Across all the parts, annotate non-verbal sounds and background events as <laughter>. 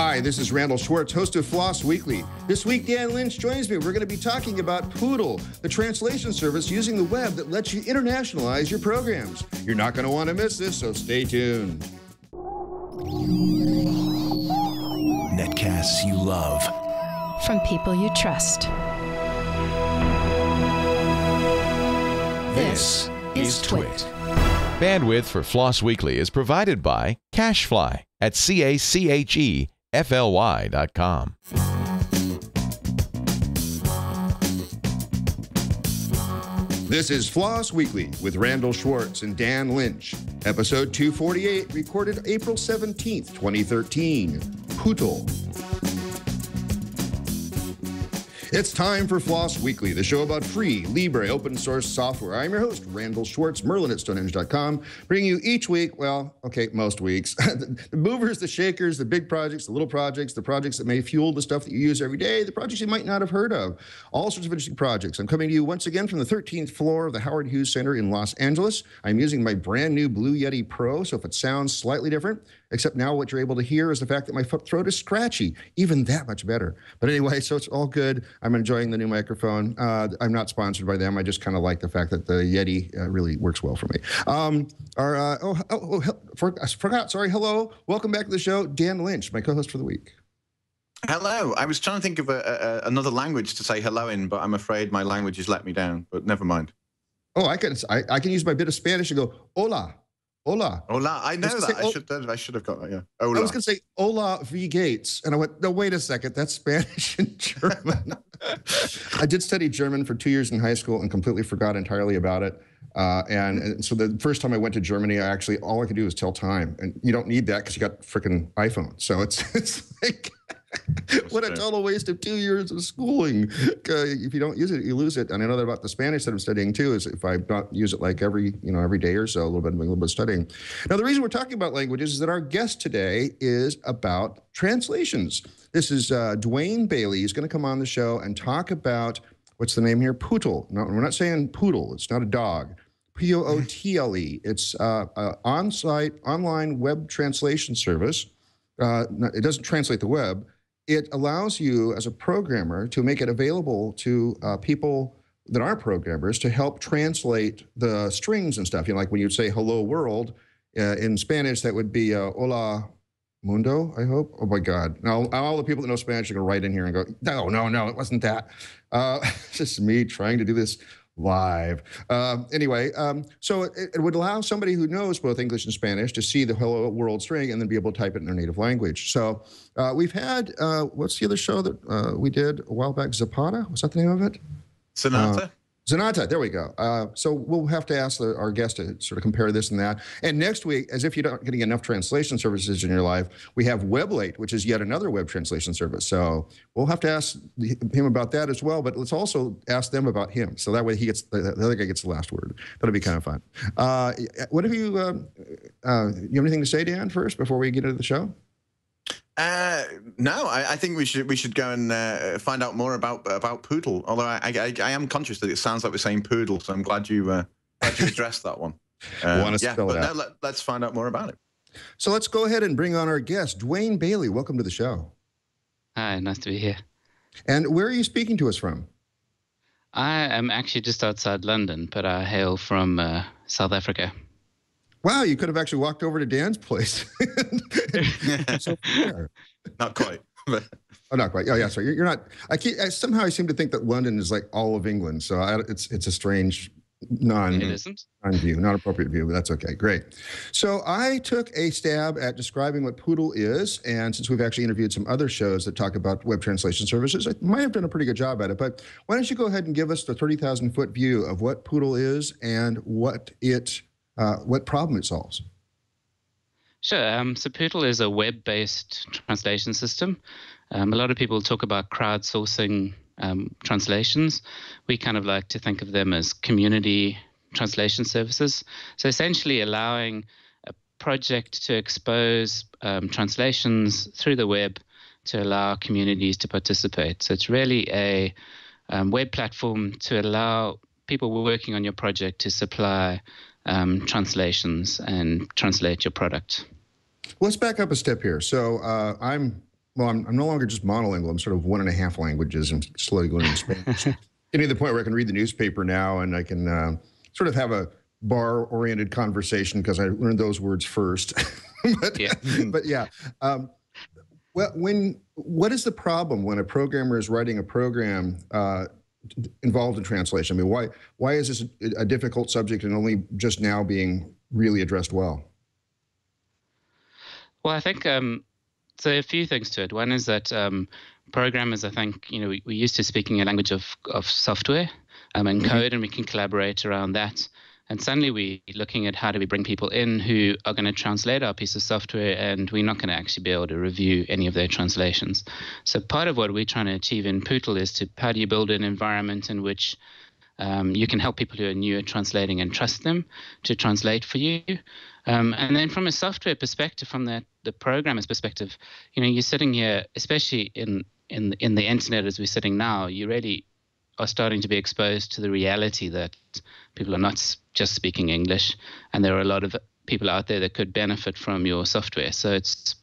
Hi, this is Randal Schwartz, host of Floss Weekly. This week, Dan Lynch joins me. We're going to be talking about Pootle, the translation service using the web that lets you internationalize your programs. You're not going to want to miss this, so stay tuned. Netcasts you love. From people you trust. This is Twit. Bandwidth for Floss Weekly is provided by CacheFly at C A C H E F L Y dot com. This is Floss Weekly with Randal Schwartz and Dan Lynch. Episode 248, recorded April 17th, 2013. Pootle. It's time for Floss Weekly, the show about free, Libre, open source software. I'm your host, Randal Schwartz, Merlyn at Stonehenge.com, bringing you each week, well, okay, most weeks, <laughs> the movers, the shakers, the big projects, the little projects, the projects that may fuel the stuff that you use every day, the projects you might not have heard of, all sorts of interesting projects. I'm coming to you once again from the 13th floor of the Howard Hughes Center in Los Angeles. I'm using my brand new Blue Yeti Pro, so if it sounds slightly different, except now what you're able to hear is the fact that my throat is scratchy, even that much better. But anyway, <laughs> so it's all good. I'm enjoying the new microphone. Uh, I'm not sponsored by them. I just kind of like the fact that the Yeti uh, really works well for me. Um, our, uh, oh, oh, oh for, I forgot. Sorry. Hello. Welcome back to the show. Dan Lynch, my co-host for the week. Hello. I was trying to think of a, a, another language to say hello in, but I'm afraid my language has let me down. But never mind. Oh, I can I, I can use my bit of Spanish and go hola. Hola. Hola. I know I that. Say, I should I should have got that. Yeah. Hola. I was going to say Hola V Gates, and I went, no, wait a second. That's Spanish and <laughs> German. I did study German for two years in high school and completely forgot entirely about it. Uh, and, and, so the first time I went to Germany, I actually all I could do was tell time, and you don't need that because you got freaking iPhone. So it's <laughs> it's like <laughs> what a total waste of two years of schooling. Uh, if you don't use it, you lose it. And I know that about the Spanish that I'm studying too. Is if I don't use it like every you know every day or so, a little bit, a little bit of studying. Now the reason we're talking about languages is that our guest today is about translations. This is uh, Dwayne Bailey. He's going to come on the show and talk about what's the name here? Pootle. No, we're not saying poodle. It's not a dog. P O O T L E. It's uh, an on-site online web translation service. Uh, it doesn't translate the web it allows you as a programmer to make it available to uh, people that aren't programmers to help translate the strings and stuff. You know, like when you say hello world uh, in Spanish, that would be uh, hola mundo, I hope. Oh my God. Now, all the people that know Spanish are going to write in here and go, no, no, no, it wasn't that. Uh, <laughs> it's just me trying to do this live. Uh, anyway, um, so it, it, would allow somebody who knows both English and Spanish to see the hello world string and then be able to type it in their native language. So uh, we've had, uh, what's the other show that uh, we did a while back? Zapata? Was that the name of it? Sonata. Zanata, there we go. Uh, so we'll have to ask the, our guest to sort of compare this and that. And next week, as if you're not getting enough translation services in your life, we have Weblate, which is yet another web translation service. So we'll have to ask him about that as well. But let's also ask them about him, so that way he gets the, the other guy gets the last word. That'll be kind of fun. Uh, what have you? Um, uh, you have anything to say, Dan? First, before we get into the show. Uh, no, I, I, think we should we should go and uh, find out more about about poodle. Although I, I, I am conscious that it sounds like we're saying poodle, so I'm glad you uh, glad you addressed that one. <laughs> Um, Want to yeah, spell it out? let, let's find out more about it. So let's go ahead and bring on our guest, Dwayne Bailey. Welcome to the show. Hi, nice to be here. And where are you speaking to us from? I am actually just outside London, but I hail from uh, South Africa wow, you could have actually walked over to Dan's place. <laughs> so <laughs> not quite. But. Oh, not quite. Oh, yeah. Sorry, you're, you're not. I, keep, I somehow I seem to think that London is like all of England. So I, it's it's a strange non it isn't. non view, not appropriate view, but that's okay. Great. So I took a stab at describing what Pootle is, and since we've actually interviewed some other shows that talk about web translation services, I might have done a pretty good job at it. But why don't you go ahead and give us the thirty thousand foot view of what Pootle is and what it uh, what problem it solves. Sure. Um, so Pootle is a web-based translation system. Um, a lot of people talk about crowdsourcing um, translations. We kind of like to think of them as community translation services. So essentially, allowing a project to expose um, translations through the web to allow communities to participate. So it's really a um, web platform to allow people working on your project to supply um, translations and translate your product. Let's back up a step here. So uh, I'm well, I'm, I'm no longer just monolingual. I'm sort of one and a half languages and slowly learning Spanish. <laughs> Getting to the point where I can read the newspaper now and I can uh, sort of have a bar oriented conversation because I learned those words first. <laughs> but, Yeah. <laughs> but yeah. Um, well, when what is the problem when a programmer is writing a program uh, involved in translation? I mean, why why is this a, a difficult subject and only just now being really addressed well? Well, I think um, so. A few things to it. One is that um, programmers, I think, you know, we, we're used to speaking a language of of software um, and code, and we can collaborate around that. And suddenly we're looking at how do we bring people in who are going to translate our piece of software, and we're not going to actually be able to review any of their translations. So part of what we're trying to achieve in Pootle is to how do you build an environment in which um, you can help people who are new at translating and trust them to translate for you. Um, and then from a software perspective, from the, the programmer's perspective, you know, you're sitting here, especially in, in, in the internet as we're sitting now, you really are starting to be exposed to the reality that people are not just speaking English, and there are a lot of people out there that could benefit from your software. So it's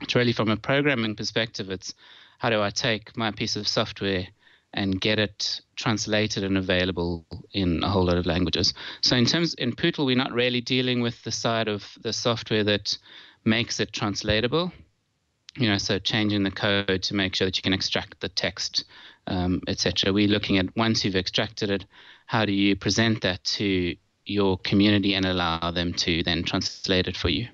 it's really from a programming perspective, it's how do I take my piece of software and get it translated and available in a whole lot of languages. So in terms in Pootle, we're not really dealing with the side of the software that makes it translatable. You know, so changing the code to make sure that you can extract the text, um, etc. We're looking at once you've extracted it, how do you present that to your community and allow them to then translate it for you?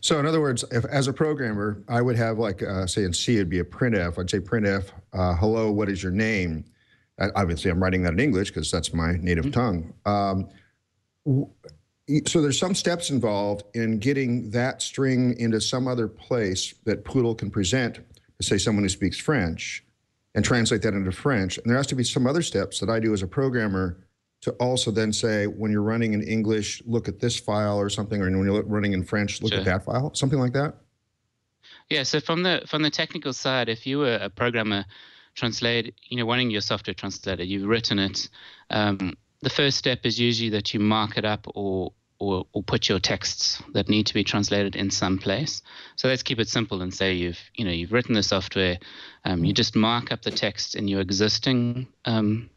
So, in other words, if as a programmer, I would have like, uh, say in C, it'd be a printf. I'd say printf, uh, hello, what is your name? Uh, obviously, I'm writing that in English because that's my native tongue. Um, w- so, there's some steps involved in getting that string into some other place that Pootle can present to say someone who speaks French and translate that into French. And there has to be some other steps that I do as a programmer to also then say, when you're running in English, look at this file or something, or when you're running in French, look Sure. at that file, something like that. Yeah, so from the from the technical side, if you were a programmer, translate, you know, wanting your software translated, you've written it. Um, the first step is usually that you mark it up or or, or put your texts that need to be translated in some place. So let's keep it simple and say you've you know you've written the software, um, you just mark up the text in your existing um,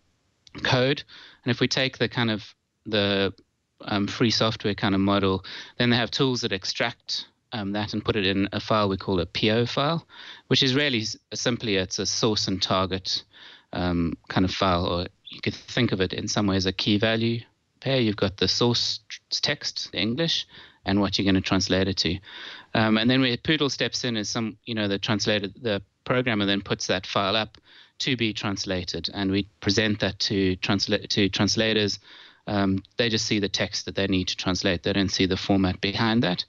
code, and if we take the kind of the um, free software kind of model, then they have tools that extract um, that and put it in a file we call a PO file, which is really simply it's a source and target um, kind of file, or you could think of it in some ways a key value pair. You've got the source text, the English, and what you're going to translate it to. Um, and then where Pootle steps in is some, you know, the translator, the programmer then puts that file up to be translated, and we present that to translate to translators. Um, they just see the text that they need to translate. They don't see the format behind that.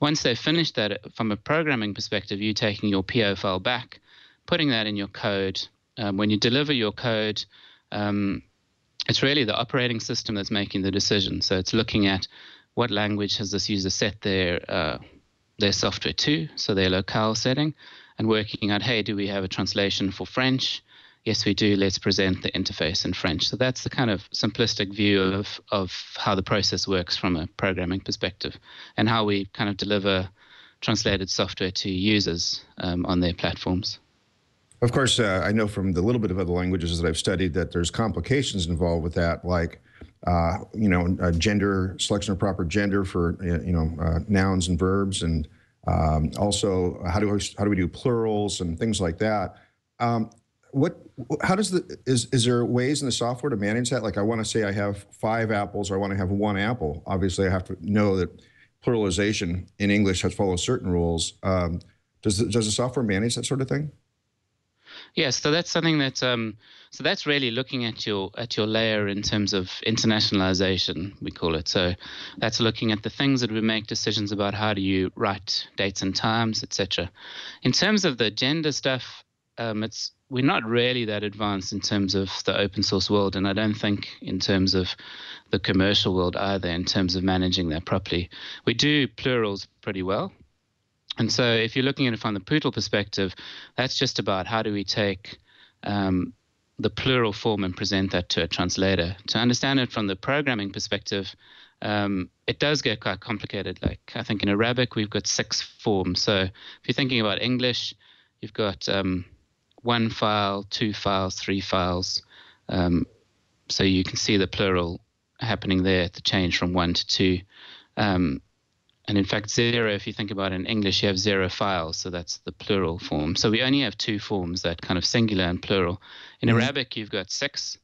Once they've finished that, from a programming perspective, you taking your PO file back, putting that in your code. Um, when you deliver your code, um, it's really the operating system that's making the decision. So it's looking at what language has this user set their uh, their software to, so their locale setting, and working out, hey, do we have a translation for French? Yes, we do. Let's present the interface in French. So that's the kind of simplistic view of of how the process works from a programming perspective, and how we kind of deliver translated software to users um, on their platforms. Of course, uh, I know from the little bit of other languages that I've studied that there's complications involved with that, like uh, you know, gender selection of proper gender for you know uh, nouns and verbs, and um, also how do we, how do we do plurals and things like that. Um, what how does the is is there ways in the software to manage that? Like I want to say I have five apples, or I want to have one apple. Obviously, I have to know that pluralization in English has follows certain rules. Um, does the, does the software manage that sort of thing? Yes, so that's something that um, so that's really looking at your at your layer in terms of internationalization, we call it. So that's looking at the things that we make decisions about how do you write dates and times, etc. In terms of the gender stuff, um, it's we're not really that advanced in terms of the open source world, and I don't think in terms of the commercial world either, in terms of managing that properly. We do plurals pretty well, and so, if you're looking at it from the Pootle perspective, that's just about how do we take um, the plural form and present that to a translator. To understand it from the programming perspective, um, it does get quite complicated. Like I think in Arabic we've got six forms. So if you're thinking about English, you've got um, one file, two files, three files. Um, so you can see the plural happening there, the change from one to two. Um, and in fact, zero, if you think about it in English, you have zero files, so that's the plural form. So we only have two forms, that kind of singular and plural. In Mhm. Arabic, you've got six.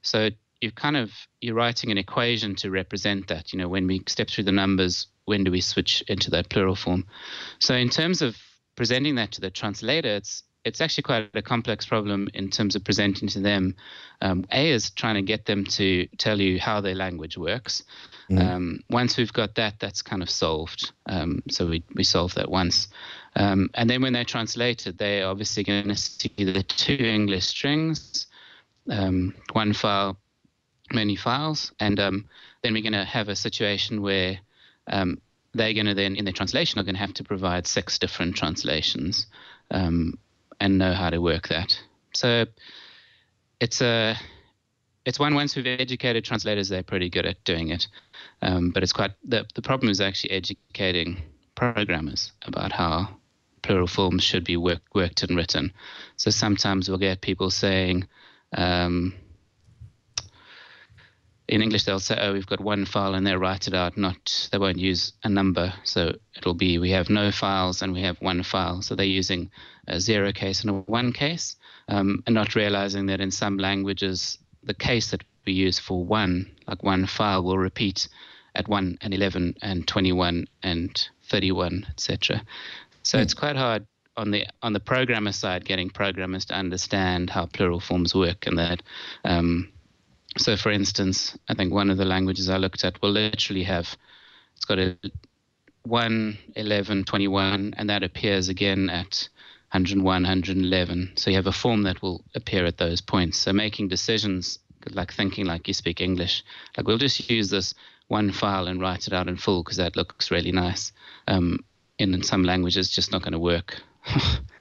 So you've kind of you're writing an equation to represent that. You know, when we step through the numbers, when do we switch into that plural form? So in terms of presenting that to the translator, it's it's actually quite a complex problem in terms of presenting to them. Um, a is trying to get them to tell you how their language works. Mhm. Um, once we've got that, that's kind of solved. Um, so we we solve that once, um, and then when they translate it, they're obviously going to see the two English strings, um, one file, many files, and um, then we're going to have a situation where um, they're going to then, in their translation, are going to have to provide six different translations um, and know how to work that. So it's a it's one once we've educated translators, they're pretty good at doing it. Um, but it's quite the the problem is actually educating programmers about how plural forms should be work, worked and written. So sometimes we'll get people saying. Um, in English, they'll say, "Oh, we've got one file," and they'll write it out. Not they won't use a number, so it'll be we have no files and we have one file. So they're using a zero case and a one case, um, and not realizing that in some languages, the case that we use for one, like one file, will repeat at one and eleven and twenty-one and thirty-one, etc. So it's quite hard on the on the programmer side, getting programmers to understand how plural forms work, and that. Um, so, for instance, I think one of the languages I looked at will literally have it's got a 1, 11, 21, and that appears again at 101, 111. So you have a form that will appear at those points. So making decisions, like thinking like you speak English, like we'll just use this one file and write it out in full because that looks really nice. Um, in, in some languages, just not going to work. <laughs>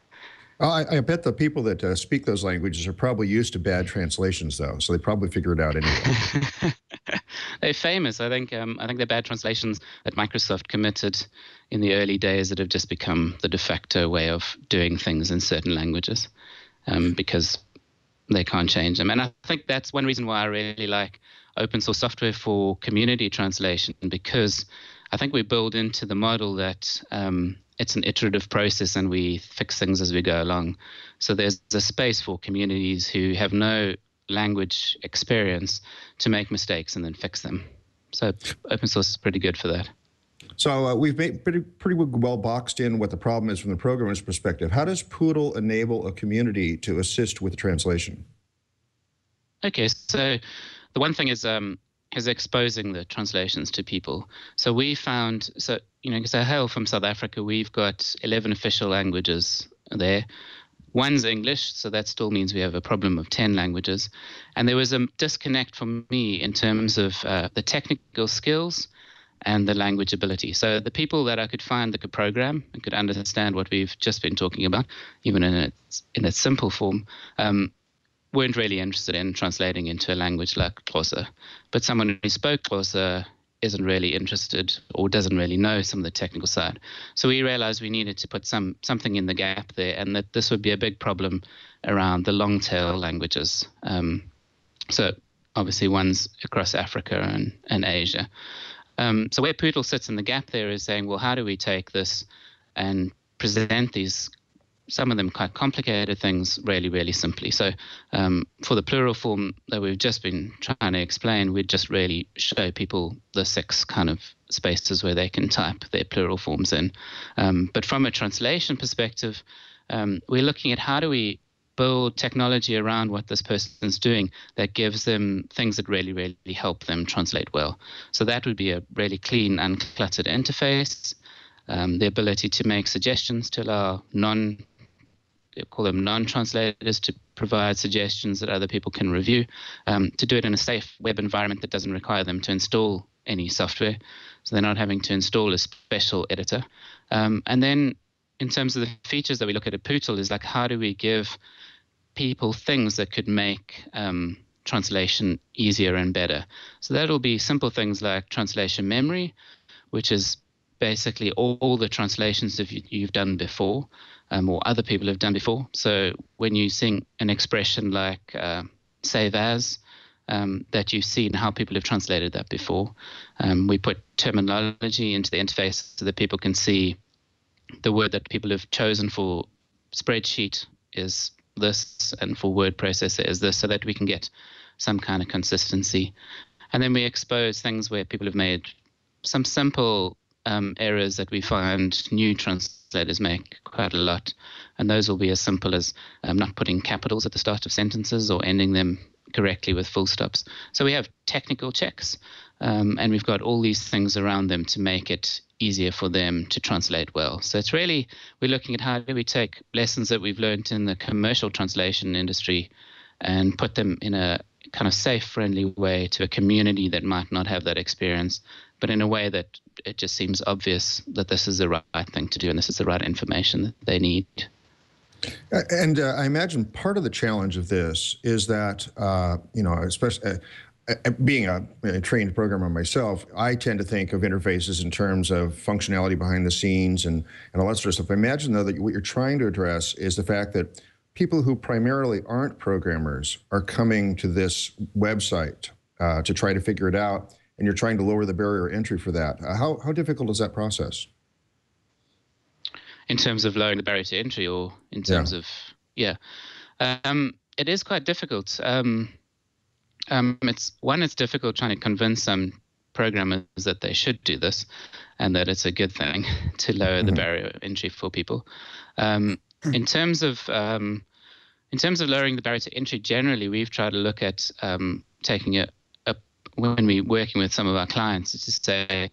Oh, I, I bet the people that uh, speak those languages are probably used to bad translations, though, so they probably figure it out anyway. <laughs> they're famous. I think. Um, I think they're bad translations that Microsoft committed in the early days that have just become the de facto way of doing things in certain languages, um, because they can't change them. And I think that's one reason why I really like open source software for community translation because I think we build into the model that um, it's an iterative process and we fix things as we go along. So there's a space for communities who have no language experience to make mistakes and then fix them. So open source is pretty good for that. So uh, we've made pretty, pretty well boxed in what the problem is from the programmer's perspective. How does Pootle enable a community to assist with translation? Okay, so the one thing is um, is exposing the translations to people. So we found, so you know, because I hail from South Africa, we've got 11 official languages there. One's English, so that still means we have a problem of 10 languages. And there was a disconnect for me in terms of uh, the technical skills and the language ability. So the people that I could find that could program and could understand what we've just been talking about, even in its in its simple form, um, weren't really interested in translating into a language like Xhosa. But someone who spoke Xhosa isn't really interested or doesn't really know some of the technical side. So we realized we needed to put some something in the gap there, and that this would be a big problem around the long tail languages. Um, so obviously ones across Africa and, and Asia. Um, so where Pootle sits in the gap there is saying, well, how do we take this and present these some of them quite complicated things really, really simply. So um, for the plural form that we've just been trying to explain, we'd just really show people the six kind of spaces where they can type their plural forms in. Um, but from a translation perspective, um, we're looking at how do we build technology around what this person's doing that gives them things that really, really help them translate well. So that would be a really clean, uncluttered interface. Um, the ability to make suggestions to allow non call them non-translators to provide suggestions that other people can review um, to do it in a safe web environment that doesn't require them to install any software. So they're not having to install a special editor. Um, and then in terms of the features that we look at at Pootle is like how do we give people things that could make um, translation easier and better? So that'll be simple things like translation memory which is basically all, all the translations that you, you've done before um, or other people have done before. So when you sing an expression like uh, save as, um, that you've seen how people have translated that before. Um, we put terminology into the interface so that people can see the word that people have chosen for spreadsheet is this and for word processor is this so that we can get some kind of consistency. And then we expose things where people have made some simple um, errors that we find new translators make quite a lot. And those will be as simple as um, not putting capitals at the start of sentences or ending them correctly with full stops. So we have technical checks, um, and we've got all these things around them to make it easier for them to translate well. So it's really we're looking at how do we take lessons that we've learned in the commercial translation industry and put them in a kind of safe, friendly way to a community that might not have that experience, but in a way that it just seems obvious that this is the right thing to do and this is the right information that they need. And uh, I imagine part of the challenge of this is that, uh, you know, especially uh, uh, being a, a, trained programmer myself, I tend to think of interfaces in terms of functionality behind the scenes and, and all that sort of stuff. I imagine, though, that what you're trying to address is the fact that people who primarily aren't programmers are coming to this website uh, to try to figure it out, and you're trying to lower the barrier entry for that. Uh, how, how difficult is that process? in terms of lowering the barrier to entry or in terms yeah. of yeah um, it is quite difficult um, um, it's one it's difficult trying to convince some programmers that they should do this and that it's a good thing <laughs> to lower mm-hmm. the barrier entry for people um, in terms of um, in terms of lowering the barrier to entry generally we've tried to look at um, taking it when we're working with some of our clients to say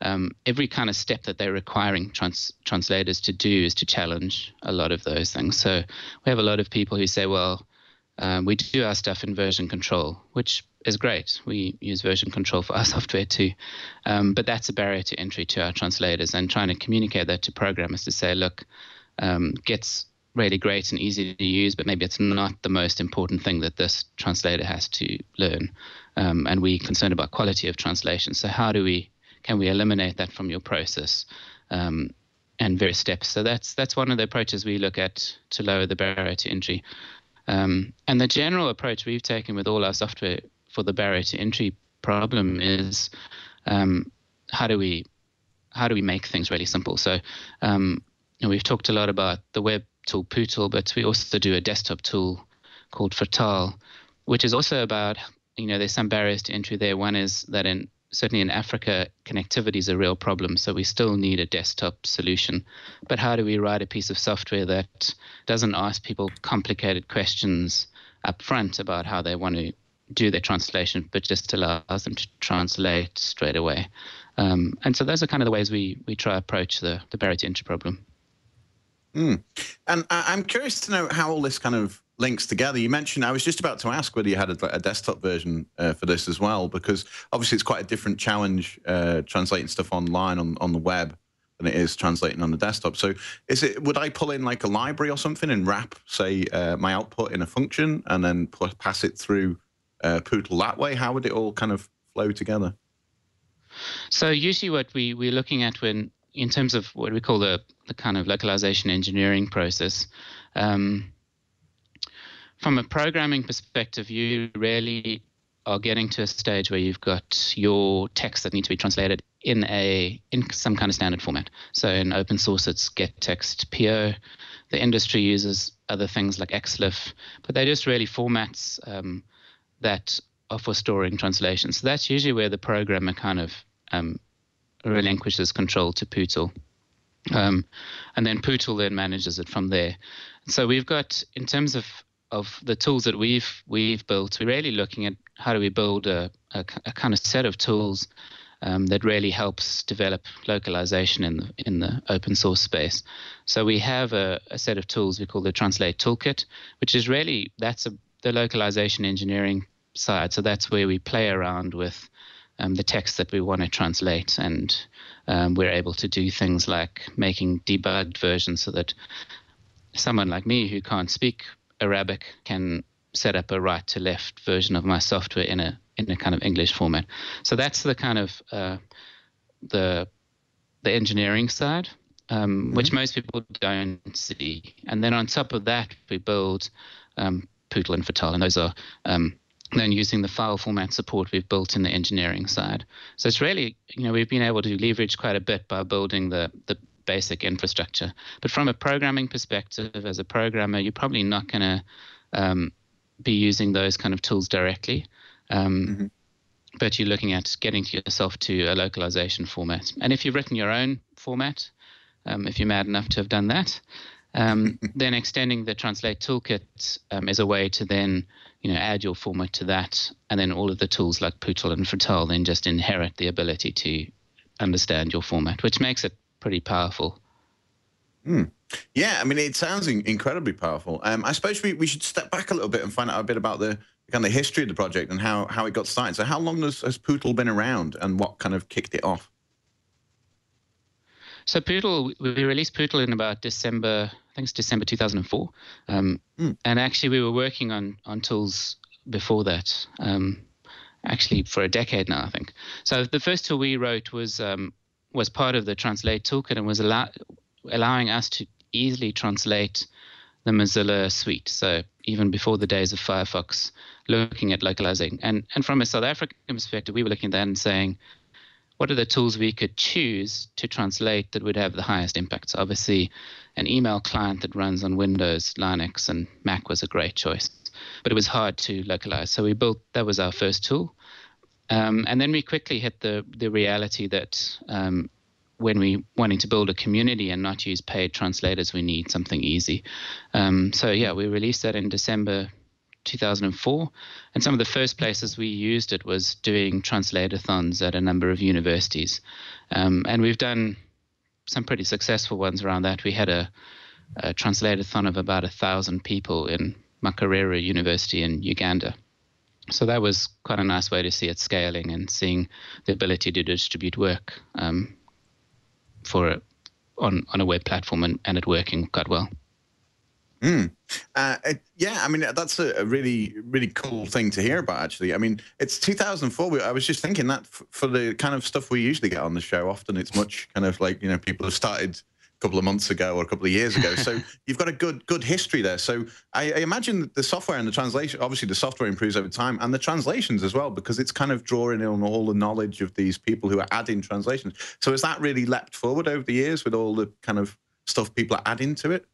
um, every kind of step that they're requiring trans- translators to do is to challenge a lot of those things. So we have a lot of people who say, well, um, we do our stuff in version control, which is great. We use version control for our <laughs> software too. Um, but that's a barrier to entry to our translators and trying to communicate that to programmers to say, look, um, Git's really great and easy to use, but maybe it's not the most important thing that this translator has to learn. Um, and we're concerned about quality of translation. So how do we can we eliminate that from your process um, and various steps so that's that's one of the approaches we look at to lower the barrier to entry um, and the general approach we've taken with all our software for the barrier to entry problem is um, how do we how do we make things really simple so um, you know, we've talked a lot about the web tool Pootle, but we also do a desktop tool called Virtaal, which is also about you know there's some barriers to entry there. One is that in certainly in Africa, connectivity is a real problem. So we still need a desktop solution. But how do we write a piece of software that doesn't ask people complicated questions up front about how they want to do their translation, but just allows them to translate straight away? Um, and so those are kind of the ways we we try approach the the barrier to entry problem. Mm. And I'm curious to know how all this kind of links together. You mentioned, I was just about to ask whether you had a, a desktop version uh, for this as well, because obviously it's quite a different challenge uh, translating stuff online on, on the web than it is translating on the desktop. So is it, would I pull in like a library or something and wrap, say, uh, my output in a function and then pass it through uh, Pootle that way? How would it all kind of flow together? So usually what we, we're looking at when, in terms of what we call the, the kind of localization engineering process, um, from a programming perspective, you really are getting to a stage where you've got your text that needs to be translated in a in some kind of standard format. So in open source, it's get text Gettext PO. The industry uses other things like XLIFF, but they're just really formats um, that are for storing translations. So that's usually where the programmer kind of um, relinquishes control to Pootle. Um, and then Pootle then manages it from there. So we've got, in terms of of the tools that we've we've built, we're really looking at how do we build a, a, a kind of set of tools um, that really helps develop localization in the in the open source space. So we have a, a set of tools we call the Translate Toolkit, which is really that's a, the localization engineering side. So that's where we play around with um, the text that we want to translate, and um, we're able to do things like making debugged versions so that someone like me who can't speak Arabic can set up a right to left version of my software in a in a kind of English format. So that's the kind of uh, the the engineering side, um, mm-hmm. which most people don't see. And then on top of that, we build um, Pootle and Virtaal, and those are um, then using the file format support we've built in the engineering side. So it's really, you know, we've been able to leverage quite a bit by building the the basic infrastructure. But from a programming perspective, as a programmer, you're probably not going to um, be using those kind of tools directly. Um, mm-hmm. But you're looking at getting yourself to a localization format. And if you've written your own format, um, if you're mad enough to have done that, um, <laughs> then extending the Translate toolkit um, is a way to then you know add your format to that, and then all of the tools like Pootle and Virtaal then just inherit the ability to understand your format, which makes it pretty powerful. Mm. Yeah, I mean, it sounds in- incredibly powerful. Um, I suppose we, we should step back a little bit and find out a bit about the kind of history of the project and how, how it got started. So, how long has, has been around and what kind of kicked it off? So, Pootle, we released Pootle in about December, I think it's December 2004. Um, mm. And actually, we were working on, on tools before that, um, actually for a decade now, I think. So, the first tool we wrote was um, was part of the Translate toolkit and was allow, allowing us to easily translate the Mozilla suite. So even before the days of Firefox, looking at localizing. And, and from a South African perspective, we were looking at that and saying, what are the tools we could choose to translate that would have the highest impact? So obviously, an email client that runs on Windows, Linux, and Mac was a great choice, but it was hard to localize. So we built that was our first tool, um, and then we quickly hit the the reality that um, when we wanting to build a community and not use paid translators, we need something easy. Um, so yeah, we released that in December 2004, and some of the first places we used it was doing translatathons at a number of universities, um, and we've done some pretty successful ones around that. We had a, a translatathon of about a thousand people in Makerere University in Uganda. So that was quite a nice way to see it scaling and seeing the ability to distribute work um, for on on a web platform and, and it working quite well. Mm. Uh, it, yeah, I mean that's a, a, really really cool thing to hear about. Actually, I mean it's 2004. I was just thinking that for the kind of stuff we usually get on the show, often it's much kind of like you know people have started a couple of months ago or a couple of years ago. So <laughs> you've got a good good history there. So I, I, imagine the software and the translation, obviously the software improves over time, and the translations as well, because it's kind of drawing on all the knowledge of these people who are adding translations. So has that really leapt forward over the years with all the kind of stuff people are adding to it?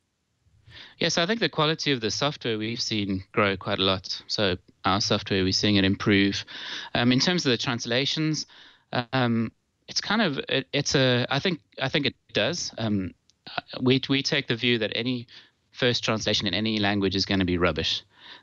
Yes, I think the quality of the software we've seen grow quite a lot. So our software, we're seeing it improve. Um, in terms of the translations, um, it's kind of it, it's a I think I think it does. Um, we we take the view that any first translation in any language is going to be rubbish,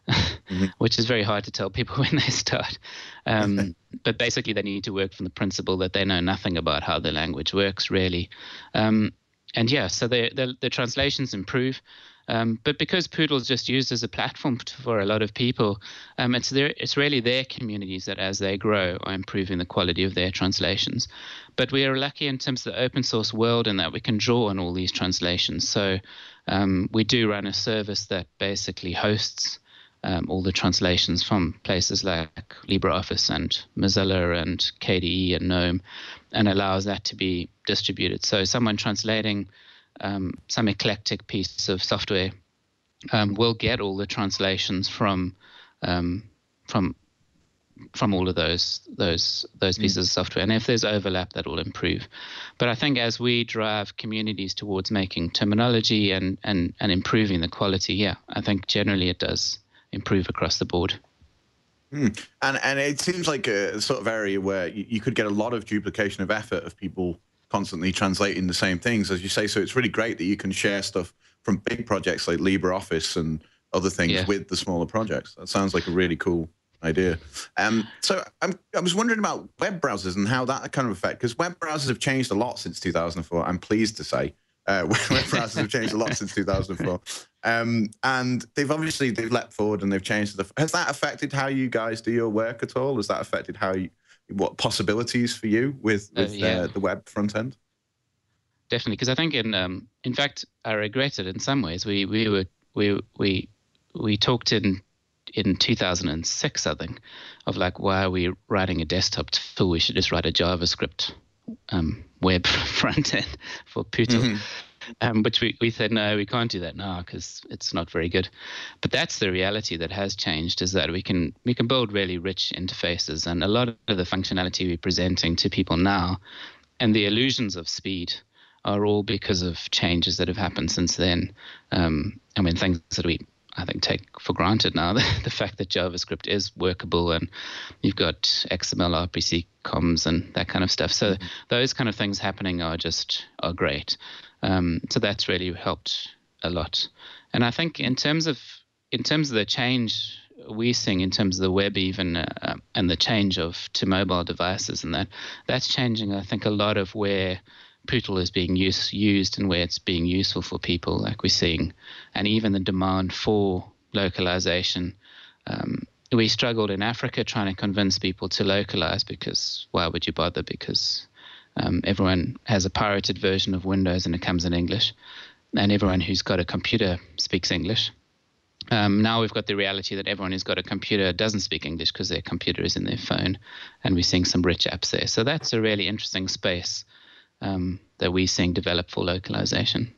mm-hmm. <laughs> which is very hard to tell people <laughs> when they start. Um, <laughs> but basically, they need to work from the principle that they know nothing about how the language works, really. Um, and yeah, so the, the, the translations improve. Um, but because Pootle is just used as a platform <laughs> for a lot of people, um, it's their, it's really their communities that, as they grow, are improving the quality of their translations. But we are lucky in terms of the open source world in that we can draw on all these translations. So um, we do run a service that basically hosts um, all the translations from places like LibreOffice and Mozilla and KDE and GNOME, and allows that to be distributed. So someone translating um, some eclectic piece of software um, will get all the translations from um, from from all of those those those pieces mm. of software. And if there's overlap, that will improve. But I think as we drive communities towards making terminology and and and improving the quality, yeah, I think generally it does improve across the board. Mm. And and it seems like a sort of area where you, you could get a lot of duplication of effort of people constantly translating the same things, as you say. So it's really great that you can share stuff from big projects like LibreOffice and other things yeah. with the smaller projects. That sounds like a really cool idea. Um, so I'm, I was wondering about web browsers and how that kind of affect because web browsers have changed a lot since 2004. I'm pleased to say uh, <laughs> web browsers have changed a lot since 2004, um, and they've obviously they've leapt forward and they've changed stuff. Has that affected how you guys do your work at all? Has that affected how you, what possibilities for you with, uh, with uh, yeah. uh, the web front end? Definitely, because I think in um, in fact I regret it in some ways. We we were we we we talked in in 2006, I think, of like why are we writing a desktop tool? We should just write a JavaScript um, web <laughs> front end for Pootle. Mm-hmm. Um, which we, we said no we can't do that now because it's not very good but that's the reality that has changed is that we can we can build really rich interfaces and a lot of the functionality we're presenting to people now and the illusions of speed are all because of changes that have happened since then um, I mean things that we I think take for granted now <laughs> the, the fact that JavaScript is workable and you've got XML RPC comms and that kind of stuff. So mm-hmm. those kind of things happening are just are great. Um, so that's really helped a lot. And I think in terms of in terms of the change we're seeing in terms of the web even uh, and the change of to mobile devices and that that's changing I think a lot of where Pootle is being use, used and where it's being useful for people, like we're seeing, and even the demand for localization. Um, we struggled in Africa trying to convince people to localize because why would you bother? Because um, everyone has a pirated version of Windows and it comes in English, and everyone who's got a computer speaks English. Um, now we've got the reality that everyone who's got a computer doesn't speak English because their computer is in their phone, and we're seeing some rich apps there. So that's a really interesting space um, that we're seeing develop for localization.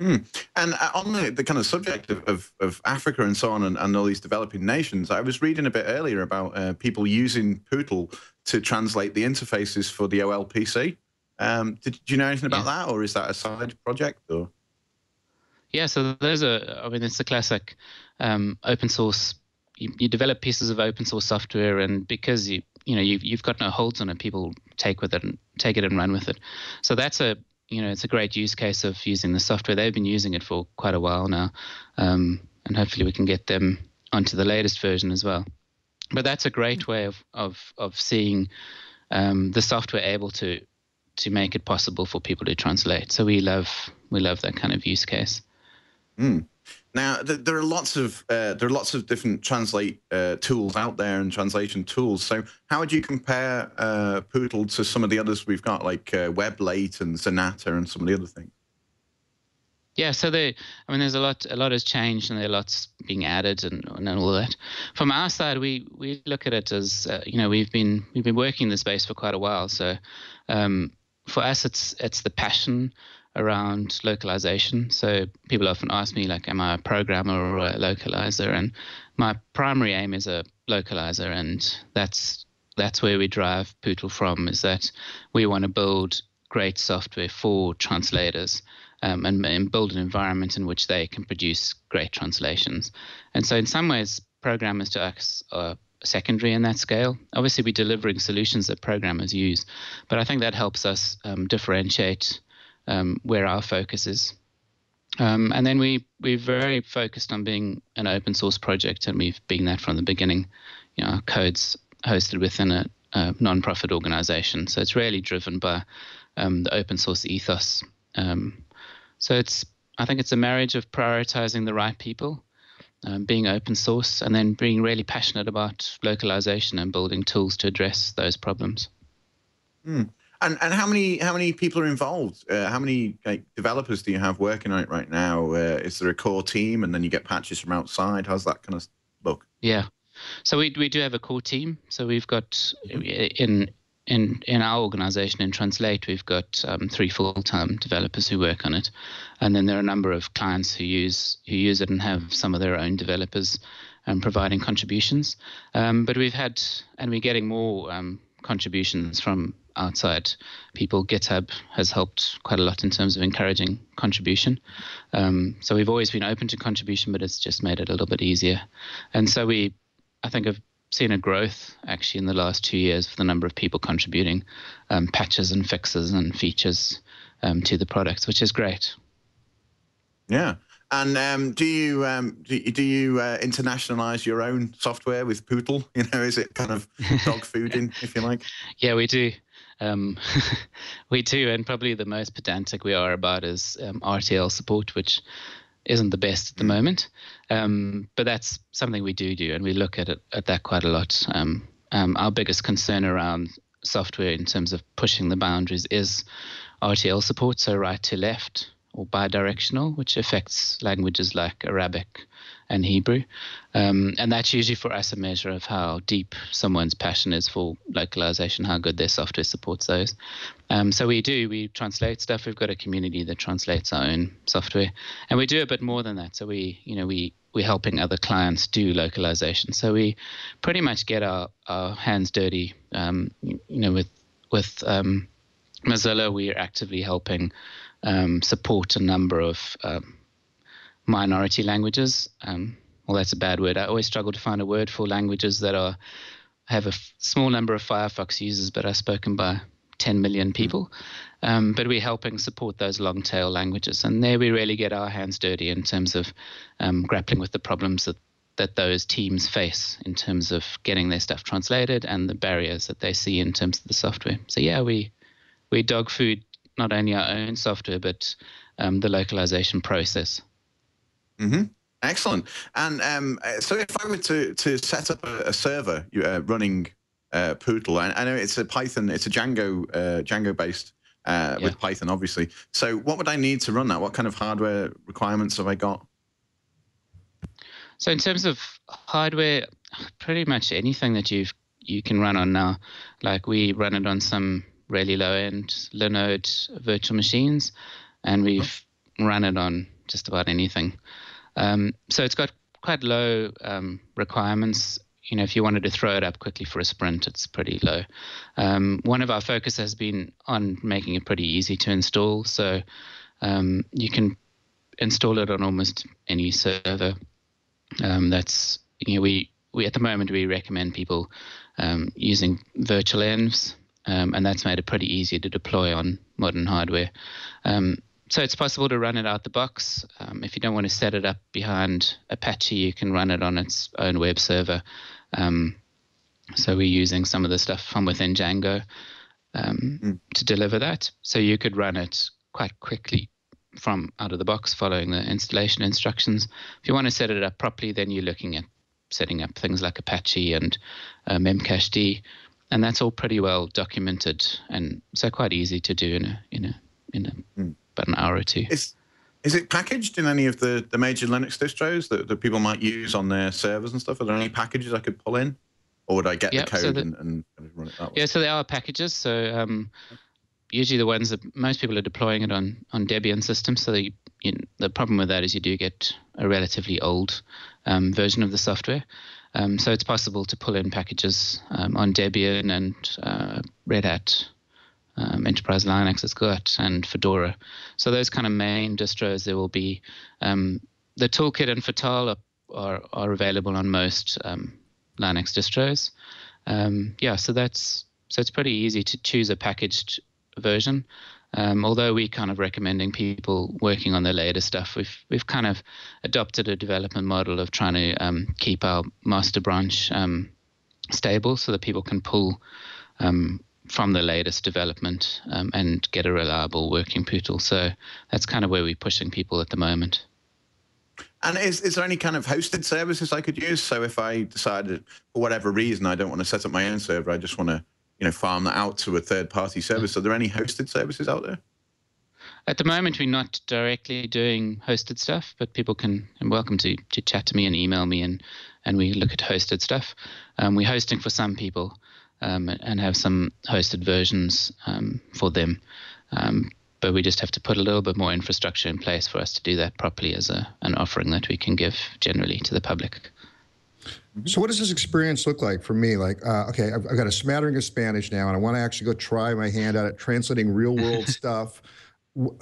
Mm. And uh, on the, the kind of subject of, of, of Africa and so on, and, and, all these developing nations, I was reading a bit earlier about uh, people using Pootle to translate the interfaces for the OLPC. Um, did, you know anything about yeah. that, or is that a side project? Or yeah, so there's a. I mean, it's a classic um, open source. You, you develop pieces of open source software, and because you you know you've you've got no holds on it. People take with it and take it and run with it. So that's a you know it's a great use case of using the software. They've been using it for quite a while now, um, and hopefully we can get them onto the latest version as well. But that's a great way of of of seeing um, the software able to to make it possible for people to translate. So we love we love that kind of use case. Mm. Now, there are lots of uh, there are lots of different translate uh, tools out there and translation tools. So, how would you compare uh, Pootle to some of the others we've got, like uh, WebLate and Zanata and some of the other things? Yeah, so they, I mean, there's a lot, a lot has changed, and there are lots being added, and, and all that. From our side, we we look at it as, uh, you know, we've been we've been working in the space for quite a while. So, um, for us, it's it's the passion around localization. So people often ask me, like, am I a programmer or a localizer? And my primary aim is a localizer, and that's that's where we drive Pootle from. Is that we want to build great software for translators um, and, and build an environment in which they can produce great translations. And so, in some ways, programmers to us are secondary in that scale. Obviously, we're delivering solutions that programmers use, but I think that helps us um, differentiate um, where our focus is. Um, and then we we're very focused on being an open source project, and we've been that from the beginning. You know, code's hosted within a, a non-profit organization, so it's really driven by um, the open source ethos. Um, so it's I think it's a marriage of prioritizing the right people, um, being open source, and then being really passionate about localization and building tools to address those problems. Mm. And and how many how many people are involved? Uh, how many like, developers do you have working on it right now? Uh, is there a core team, and then you get patches from outside? How's that kind of look? Yeah, so we we do have a core team. So we've got in in in our organization in Translate, we've got um, three full time developers who work on it, and then there are a number of clients who use who use it and have some of their own developers um, providing contributions. Um, but we've had and we're getting more um, contributions from outside people. GitHub has helped quite a lot in terms of encouraging contribution. Um, so we've always been open to contribution, but it's just made it a little bit easier. And so we, I think, have seen a growth actually in the last two years for the number of people contributing um, patches and fixes and features um, to the products, which is great. Yeah. And um, do you um, do, do, you uh, internationalize your own software with Pootle? <laughs> You know, is it kind of dog fooding, <laughs> if you like? Yeah, we do. Um, <laughs> we do, and probably the most pedantic we are about is um, RTL support, which isn't the best at the mm. moment. Um, but that's something we do do, and we look at it at that quite a lot. Um, um, our biggest concern around software in terms of pushing the boundaries is RTL support, so right to left or bidirectional, which affects languages like Arabic and Hebrew. Um, and that's usually for us a measure of how deep someone's passion is for localization, how good their software supports those. Um, so we do, we translate stuff. We've got a community that translates our own software. And we do a bit more than that. So we, you know, we, we're helping other clients do localization. So we pretty much get our, our hands dirty, um, you know, with, with um, Mozilla, we are actively helping um, support a number of um, minority languages. Um, well, that's a bad word. I always struggle to find a word for languages that are have a f- small number of Firefox users, but are spoken by 10 million people. Um, but we're helping support those long tail languages, and there we really get our hands dirty in terms of um, grappling with the problems that that those teams face in terms of getting their stuff translated and the barriers that they see in terms of the software. So yeah, we we dog food not only our own software but um, the localization process. Mm-hmm. Excellent. And um, so, if I were to to set up a, a server uh, running uh, Pootle, I, I, know it's a Python, it's a Django uh, Django based uh, yeah. with Python, obviously. So, what would I need to run that? What kind of hardware requirements have I got? So, in terms of hardware, pretty much anything that you you can run on now. Like we run it on some really low end Linode virtual machines, and we've oh. run it on just about anything. Um, so it's got quite low um, requirements. You know, if you wanted to throw it up quickly for a sprint, it's pretty low. Um, one of our focus has been on making it pretty easy to install. So um, you can install it on almost any server. Um, that's you know we we at the moment we recommend people um, using virtual envs and that's made it pretty easy to deploy on modern hardware. Um, so it's possible to run it out the box. Um, if you don't want to set it up behind Apache, you can run it on its own web server. Um, so we're using some of the stuff from within Django mm. to deliver that. So you could run it quite quickly from out of the box following the installation instructions. If you want to set it up properly, then you're looking at setting up things like Apache and uh, Memcached and that's all pretty well documented and so quite easy to do in a in a in a, mm. About an hour or two. Is is it packaged in any of the, the major Linux distros that, that people might use on their servers and stuff? Are there any packages I could pull in, or would I get yep, the code so the, and, and, run it that way? Yeah, so there are packages. So um, usually the ones that most people are deploying it on on Debian systems. So the you know, the problem with that is you do get a relatively old um, version of the software. Um, so it's possible to pull in packages um, on Debian and uh, Red Hat, um, Enterprise Linux as GUT, and Fedora. So those kind of main distros, there will be um, the toolkit and Virtaal are, are, are available on most um, Linux distros. Um, yeah, so that's so it's pretty easy to choose a packaged version. Um, although we're kind of recommending people working on the later stuff, we've we've kind of adopted a development model of trying to um, keep our master branch stable so that people can pull um, from the latest development um, and get a reliable working Pootle. So that's kind of where we're pushing people at the moment. And is, is there any kind of hosted services I could use? So if I decided for whatever reason I don't want to set up my own server, I just want to you know farm that out to a third party service. Are there any hosted services out there? At the moment, we're not directly doing hosted stuff, but people can and welcome to, to chat to me and email me, and and we look at hosted stuff. Um, we're hosting for some people, um, and have some hosted versions um, for them. Um, but we just have to put a little bit more infrastructure in place for us to do that properly as a, an offering that we can give generally to the public. So, what does this experience look like for me? Like, uh, okay, I've, I've, got a smattering of Spanish now, and I want to actually go try my hand at it, translating real world <laughs> stuff.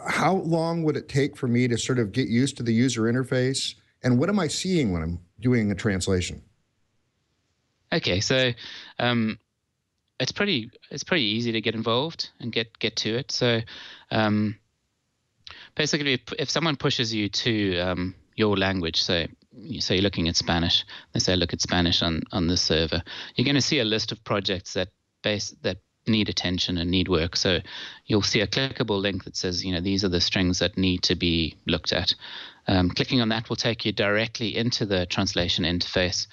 How long would it take for me to sort of get used to the user interface? And what am I seeing when I'm doing a translation? Okay, so um, it's pretty it's pretty easy to get involved and get get to it. So um, basically, if, if, someone pushes you to um, your language, so so you're looking at Spanish. They say look at Spanish on on the server. You're going to see a list of projects that base that need attention and need work. So you'll see a clickable link that says, you know, these are the strings that need to be looked at. Um, clicking on that will take you directly into the translation interface.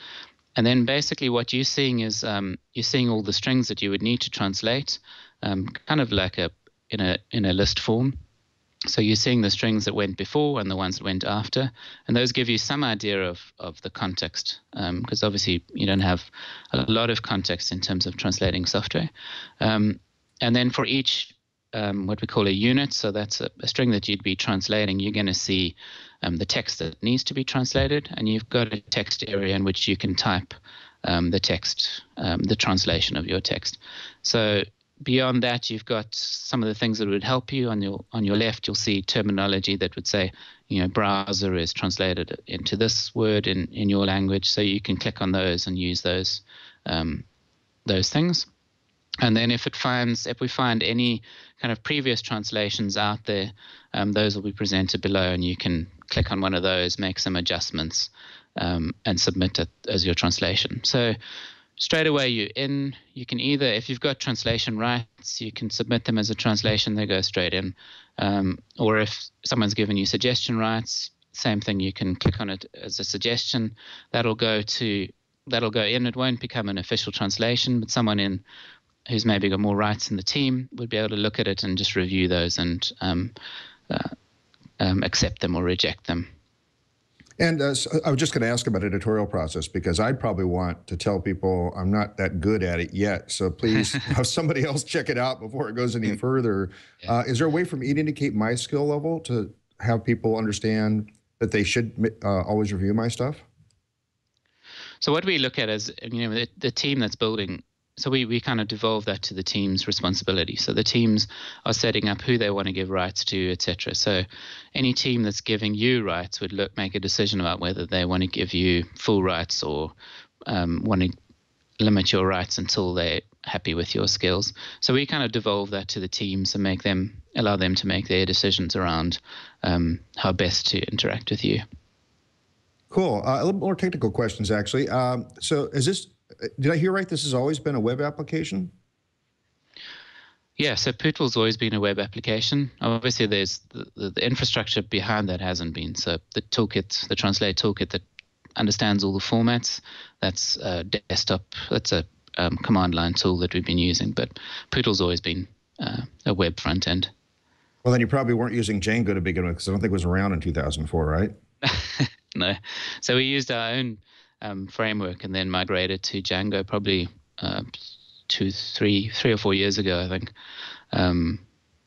And then basically what you're seeing is um, you're seeing all the strings that you would need to translate, um, kind of like a in a in a list form. So you're seeing the strings that went before and the ones that went after, and those give you some idea of of the context, because um, obviously you don't have a lot of context in terms of translating software. Um, and then for each um, what we call a unit, so that's a, a string that you'd be translating, you're going to see um, the text that needs to be translated, and you've got a text area in which you can type um, the text, um, the translation of your text. So beyond that, you've got some of the things that would help you. On your on your left, you'll see terminology that would say, you know, browser is translated into this word in in your language. So you can click on those and use those um, those things. And then if it finds if we find any kind of previous translations out there, um, those will be presented below, and you can click on one of those, make some adjustments, um, and submit it as your translation. So straight away you're in. You can either, if you've got translation rights, you can submit them as a translation, they go straight in. Um, or if someone's given you suggestion rights, same thing, you can click on it as a suggestion. That'll go to that'll go in. It won't become an official translation, but someone in who's maybe got more rights in the team would be able to look at it and just review those and um, uh, um, accept them or reject them. And uh, so I was just going to ask about editorial process because I'd probably want to tell people I'm not that good at it yet. So please <laughs> have somebody else check it out before it goes any mm-hmm. further. Yeah. Uh, is there a way for me to indicate my skill level to have people understand that they should uh, always review my stuff? So what we look at is you know the, the team that's building so we, we kind of devolve that to the team's responsibility. So the teams are setting up who they want to give rights to, etc. So any team that's giving you rights would look make a decision about whether they want to give you full rights or um, want to limit your rights until they're happy with your skills. So we kind of devolve that to the teams and make them allow them to make their decisions around um, how best to interact with you. Cool. Uh, a little more technical questions, actually. Um, so, is this did I hear right? This has always been a web application. Yeah, so Pootle's always been a web application. Obviously, there's the, the, the, infrastructure behind that hasn't been. So the toolkit, the Translate toolkit that understands all the formats, that's a desktop. That's a um, command line tool that we've been using. But Pootle's always been uh, a web front end. Well, then you probably weren't using Django to begin with, because I don't think it was around in 2004, right? <laughs> no. So we used our own um, framework and then migrated to Django probably uh, two, three, three or four years ago, I think. Um,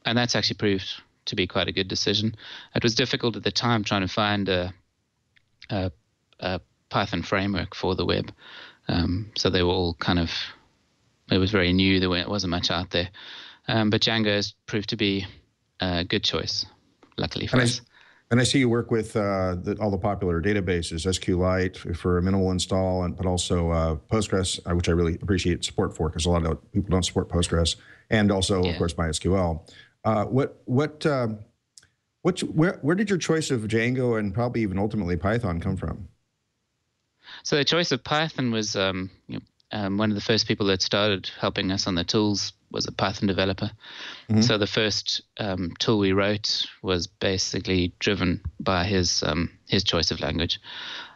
and that's actually proved to be quite a good decision. It was difficult at the time trying to find a, a, a Python framework for the web. Um, so they were all kind of, it was very new. There wasn't much out there. Um, but Django has proved to be a good choice, luckily for and us. And I see you work with uh, the, all the popular databases, SQLite for a minimal install, and but also uh, Postgres, uh, which I really appreciate support for because a lot of people don't support Postgres, and also yeah. of course MySQL. Uh, what what um, what where where did your choice of Django and probably even ultimately Python come from? So the choice of Python was um, you know, um, one of the first people that started helping us on the tools was a Python developer. Mm-hmm. So the first um, tool we wrote was basically driven by his um, his choice of language.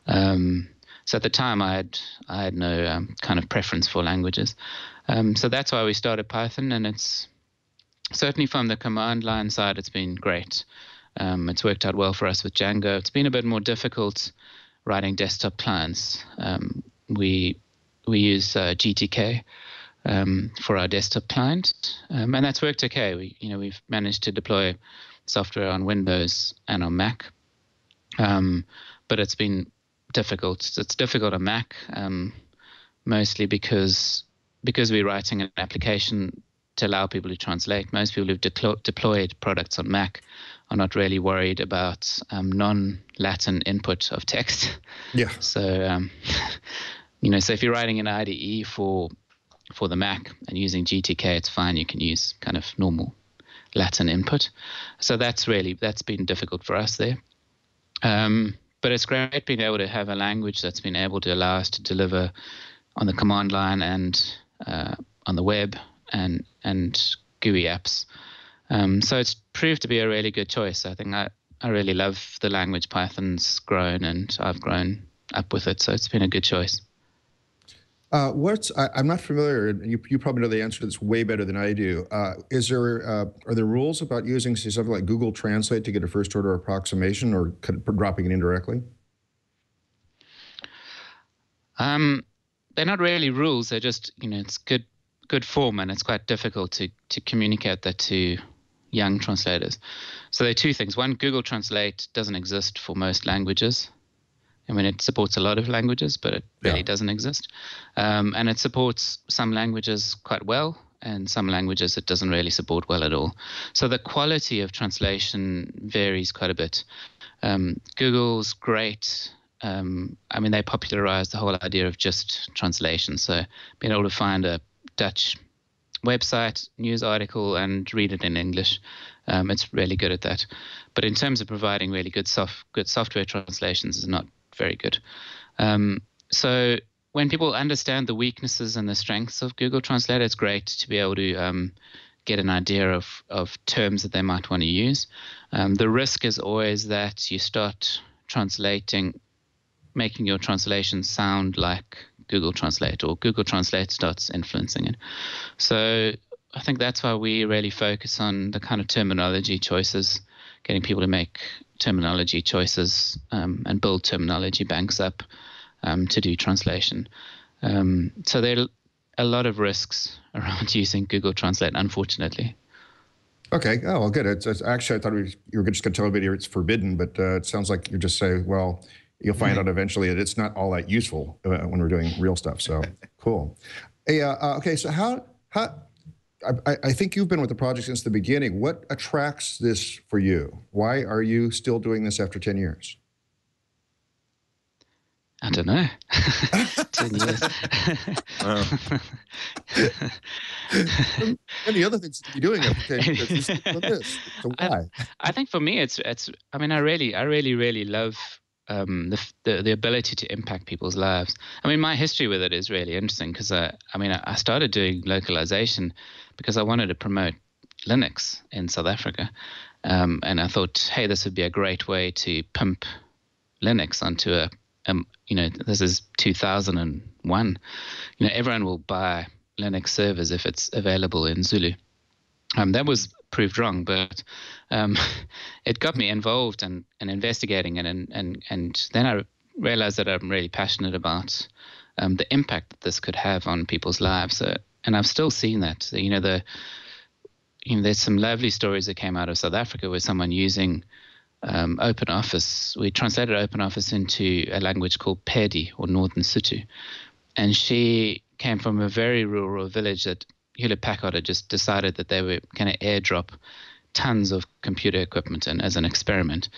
Um, so at the time, I had I had no um, kind of preference for languages. Um, so that's why we started Python, and it's certainly from the command line side, it's been great. Um, it's worked out well for us with Django. It's been a bit more difficult writing desktop clients. we we use uh, GTK um, for our desktop client, um, and that's worked okay. We, you know, we've managed to deploy software on Windows and on Mac, um, but it's been difficult. It's difficult on Mac, um, mostly because because we're writing an application to allow people to translate. Most people who've de- deployed products on Mac are not really worried about um, non-Latin input of text. Yeah. <laughs> So, um, <laughs> you know, so if you're writing an IDE for for the Mac and using GTK, it's fine. You can use kind of normal Latin input. So that's really that's been difficult for us there. Um, but it's great being able to have a language that's been able to allow us to deliver on the command line and uh, on the web and and GUI apps. Um, so it's proved to be a really good choice. I think I, I really love the language Python's grown and I've grown up with it. So it's been a good choice. Uh, what's I, am not familiar, and you, you probably know the answer to this way better than I do. Uh, is there uh, are there rules about using say, something like Google Translate to get a first order approximation, or dropping it indirectly? Um, they're not really rules. They're just you know it's good good form, and it's quite difficult to to communicate that to young translators. So there are two things. One, Google Translate doesn't exist for most languages. I mean, it supports a lot of languages, but it really yeah. doesn't exist. Um, and it supports some languages quite well, and some languages it doesn't really support well at all. So the quality of translation varies quite a bit. Um, Google's great. Um, I mean, they popularized the whole idea of just translation. So being able to find a Dutch website, news article, and read it in English. Um, it's really good at that. But in terms of providing really good soft good software translations, is not very good. Um, so when people understand the weaknesses and the strengths of Google Translate, it's great to be able to um, get an idea of, of terms that they might want to use. Um, the risk is always that you start translating, making your translation sound like Google Translate or Google Translate starts influencing it. So I think that's why we really focus on the kind of terminology choices, getting people to make terminology choices um, and build terminology banks up um, to do translation. Um, so there are a lot of risks <laughs> around <laughs> using Google Translate, unfortunately. Okay. Oh, well, good. It's, it's actually, I thought you were just going to tell everybody it's forbidden, but uh, it sounds like you're just saying, well, you'll find out <laughs> eventually that it's not all that useful uh, when we're doing real stuff. So cool. Hey, uh, uh, okay, so how how I, I, think you've been with the project since the beginning. What attracts this for you? Why are you still doing this after ten years? I don't know. <laughs> ten years. Any other things to be doing after ten years? <laughs> This. So why? I, I think for me, it's it's. I mean, I really, I really, really love um, the, the, the ability to impact people's lives. I mean, my history with it is really interesting because I, I mean, I started doing localization because I wanted to promote Linux in South Africa, um, and I thought, hey, this would be a great way to pump Linux onto a, um, you know, this is 2001. You know, everyone will buy Linux servers if it's available in Zulu. Um, that was proved wrong, but um, <laughs> it got me involved and in, in investigating it, and and and then I realized that I'm really passionate about um, the impact that this could have on people's lives, uh, and I've still seen that. You know, the you know, there's some lovely stories that came out of South Africa where someone using um, Open Office, we translated Open Office into a language called Pedi or Northern Sotho, and she came from a very rural village that Hewlett Packard had just decided that they were going to airdrop tons of computer equipment and as an experiment.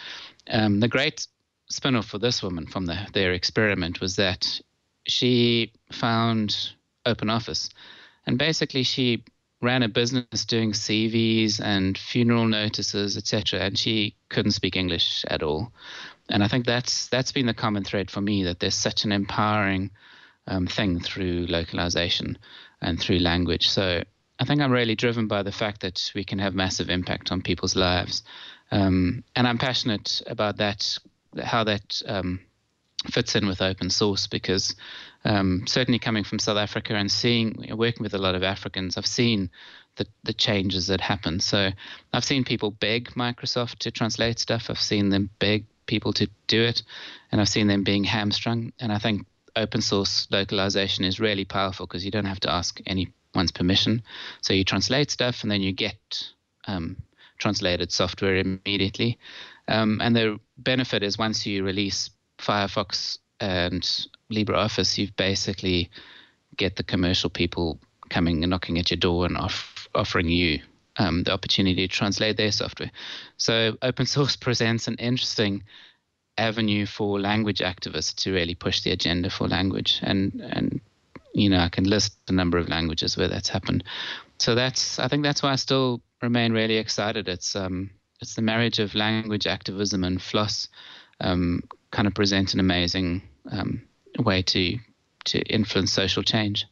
Um, the great spin-off for this woman from the, their experiment was that she found Open Office, and basically she ran a business doing CVs and funeral notices, etc. And she couldn't speak English at all. And I think that's that's been the common thread for me that there's such an empowering um, thing through localization and through language. So I think I'm really driven by the fact that we can have massive impact on people's lives, um, and I'm passionate about that, how that um, fits in with open source because um, certainly coming from South Africa and seeing working with a lot of Africans, I've seen the the changes that happen. So I've seen people beg Microsoft to translate stuff. I've seen them beg people to do it, and I've seen them being hamstrung. And I think open source localization is really powerful because you don't have to ask anyone's permission. So you translate stuff and then you get um, translated software immediately. Um, and the benefit is once you release Firefox and LibreOffice, you've basically get the commercial people coming and knocking at your door and off, offering you um, the opportunity to translate their software. So open source <laughs> presents an interesting avenue for language activists to really push the agenda for language. And and you know I can list a number of languages where that's happened. So that's I think that's why I still remain really excited. It's um it's the marriage of language activism and floss um, kind of present an amazing um, way to to influence social change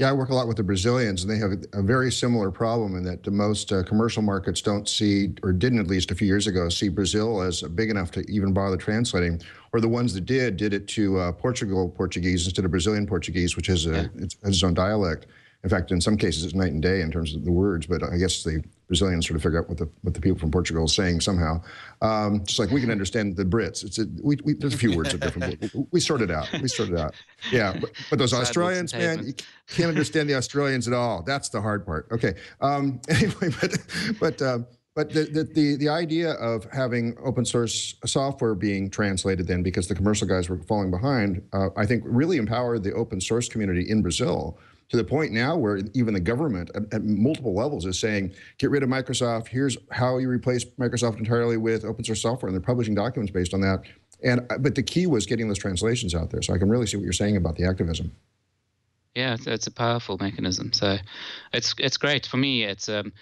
Yeah, I work a lot with the Brazilians, and they have a very similar problem in that the most uh, commercial markets don't see, or didn't at least a few years ago, see Brazil as big enough to even bother translating. Or the ones that did did it to uh, Portugal Portuguese instead of Brazilian Portuguese, which has, a, yeah. it's, has its own dialect. In fact, in some cases, it's night and day in terms of the words. But I guess the Brazilians sort of figure out what the what the people from Portugal are saying somehow. Um, just like we can understand the Brits. It's a, we, we, there's a few words that different. We, we sort it out. We sort it out. Yeah, but, but those Australians, man, you can't understand the Australians at all. That's the hard part. Okay. Um, <laughs> anyway, but but. Uh, but the, the, the, the, idea of having open source software being translated then because the commercial guys were falling behind, uh, I think really empowered the open source community in Brazil to the point now where even the government at, at, multiple levels is saying, get rid of Microsoft. Here's how you replace Microsoft entirely with open source software. And they're publishing documents based on that. And uh, But the key was getting those translations out there. So I can really see what you're saying about the activism. Yeah, it's, it's a powerful mechanism. So it's it's great for me. It's um,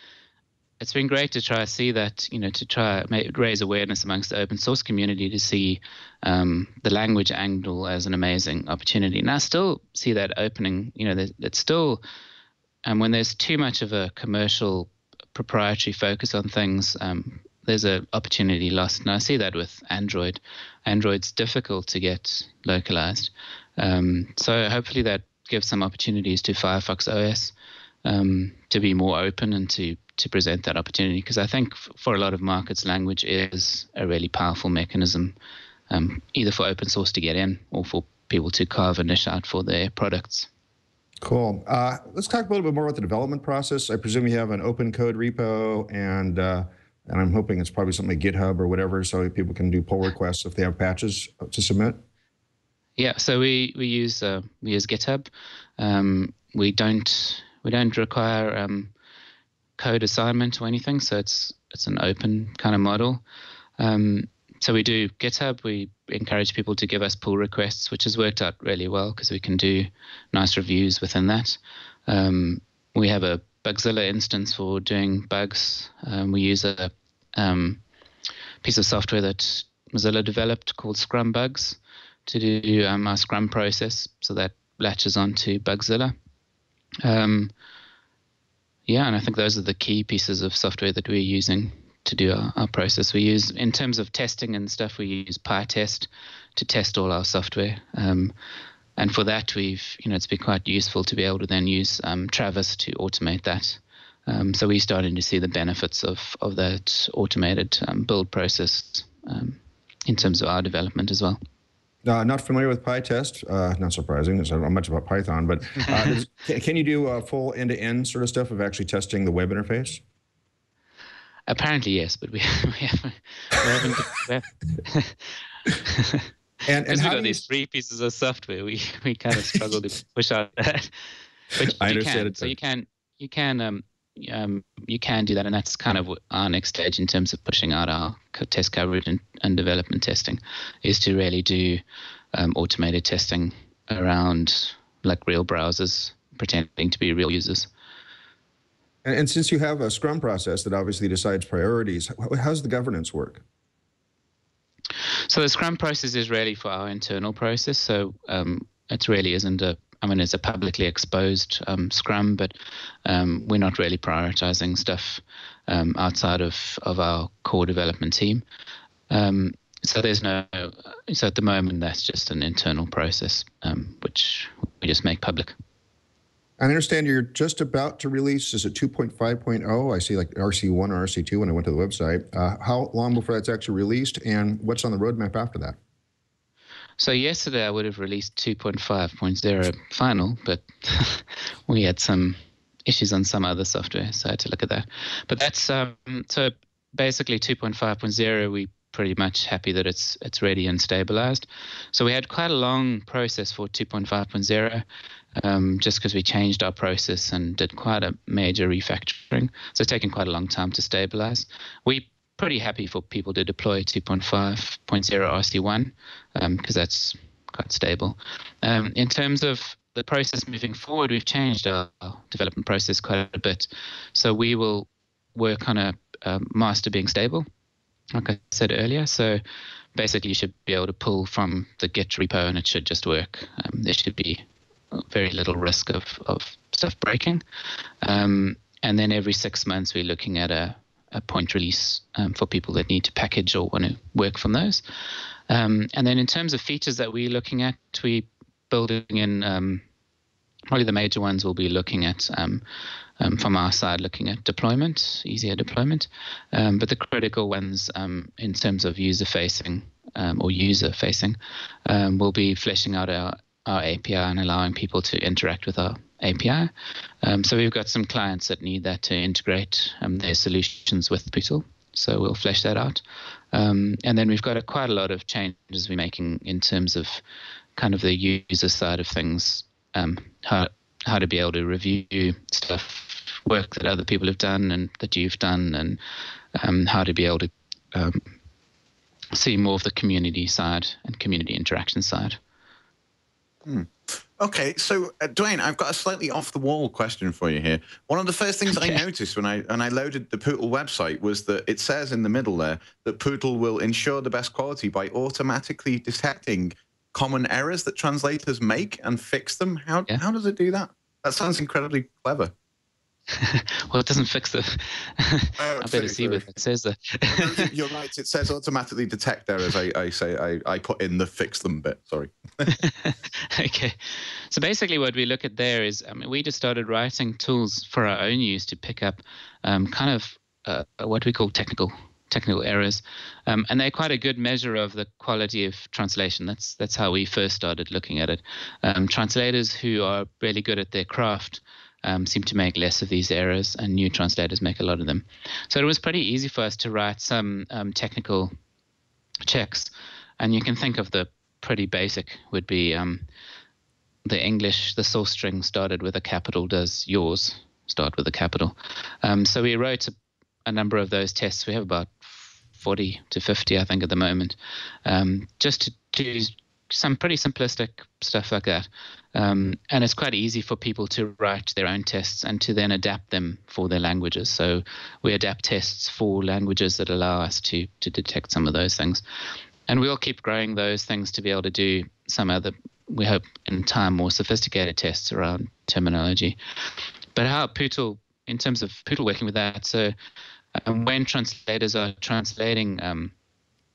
it's been great to try to see that, you know, to try raise awareness amongst the open source community to see um, the language angle as an amazing opportunity. And I still see that opening, you know, it's still, um, when there's too much of a commercial proprietary focus on things, um, there's an opportunity lost. And I see that with Android. Android's difficult to get localized. Um, so hopefully that gives some opportunities to Firefox OS um, to be more open and to to present that opportunity because I think f- for a lot of markets, language is a really powerful mechanism, um, either for open source to get in or for people to carve a niche out for their products. Cool. Uh, let's talk a little bit more about the development process. I presume you have an open code repo, and uh, and I'm hoping it's probably something like GitHub or whatever, so people can do pull requests if they have patches to submit. Yeah. So we we use uh, we use GitHub. Um, we don't we don't require um, code assignment or anything. So it's it's an open kind of model. Um, so we do GitHub. We encourage people to give us pull requests, which has worked out really well because we can do nice reviews within that. Um, we have a Bugzilla instance for doing bugs. Um, we use a um, piece of software that Mozilla developed called Scrum Bugs to do um, our Scrum process. So that latches onto Bugzilla. Um, yeah, and I think those are the key pieces of software that we're using to do our, our process. We use, in terms of testing and stuff, we use PyTest to test all our software. Um, and for that, we've, you know, it's been quite useful to be able to then use um, Travis to automate that. Um, so we're starting to see the benefits of, of that automated um, build process um, in terms of our development as well. Uh, not familiar with PyTest. Uh, not surprising. There's not know much about Python, but uh, <laughs> can you do a full end-to-end sort of stuff of actually testing the web interface? Apparently, yes, but we, <laughs> we haven't. We haven't <laughs> and and how we've got these three pieces of software, we we kind of struggle to push out that. But I understand can. it. So you can you can um, um, you can do that, and that's kind of our next stage in terms of pushing out our test coverage and, and development testing, is to really do um, automated testing around like real browsers pretending to be real users. And, and since you have a Scrum process that obviously decides priorities, how, how's the governance work? So the Scrum process is really for our internal process. So um, it really isn't a I mean, it's a publicly exposed um, Scrum, but um, we're not really prioritizing stuff um, outside of, of our core development team. Um, so there's no, so at the moment, that's just an internal process, um, which we just make public. I understand you're just about to release, is it 2.5.0? I see like RC1 or RC2 when I went to the website. Uh, how long before that's actually released, and what's on the roadmap after that? So yesterday I would have released 2.5.0 final, but <laughs> we had some issues on some other software, so I had to look at that. But that's um, so basically 2.5.0. We pretty much happy that it's it's ready and stabilized. So we had quite a long process for 2.5.0, um, just because we changed our process and did quite a major refactoring. So it's taken quite a long time to stabilize. We pretty happy for people to deploy 2.5.0 RC1 because um, that's quite stable. Um, in terms of the process moving forward, we've changed our development process quite a bit. So we will work on a, a master being stable, like I said earlier. So basically, you should be able to pull from the Git repo and it should just work. Um, there should be very little risk of, of stuff breaking. Um, and then every six months, we're looking at a, a point release um, for people that need to package or want to work from those. Um, and then in terms of features that we're looking at, we're building in um, probably the major ones we'll be looking at um, um, from our side, looking at deployment, easier deployment. Um, but the critical ones in terms of user facing or user facing will be fleshing out our, our API and allowing people to interact with our API. so we've got some clients that need that to integrate their solutions with Pootle. So we'll flesh that out. and then we've got a, quite a lot of changes we're making in terms of kind of the user side of things um, how how to be able to review stuff, work that other people have done and that you've done, and um, how to be able to um, see more of the community side and community interaction side. Hmm. Okay, so uh, Dwayne, I've got a slightly off the wall question for you here. One of the first things okay. I noticed when I when I loaded the Pootle website was that it says in the middle there that Pootle will ensure the best quality by automatically detecting common errors that translators make and fix them. How yeah. how does it do that? That sounds incredibly clever. <laughs> well, it doesn't fix the. <laughs> <laughs> I better see what it says there. You're right. It says automatically detect errors. I, I say I, I put in the fix them bit. Sorry. okay. So basically, what we look at there is, I mean, we just started writing tools for our own use to pick up um, kind of uh, what we call technical technical errors, um, and they're quite a good measure of the quality of translation. That's that's how we first started looking at it. Um, translators who are really good at their craft um, seem to make less of these errors, and new translators make a lot of them. So it was pretty easy for us to write some um, technical checks, and you can think of the pretty basic would be um, the English, the source string started with a capital. Does yours start with a capital? Um, so we wrote a, a number of those tests. We have about 40 to 50, I think, at the moment, um, just to do some pretty simplistic stuff like that. Um, and it's quite easy for people to write their own tests and to then adapt them for their languages. So we adapt tests for languages that allow us to to detect some of those things. And we'll keep growing those things to be able to do some other, we hope in time, more sophisticated tests around terminology. But how Pootle, in terms of Pootle working with that, so and when translators are translating um,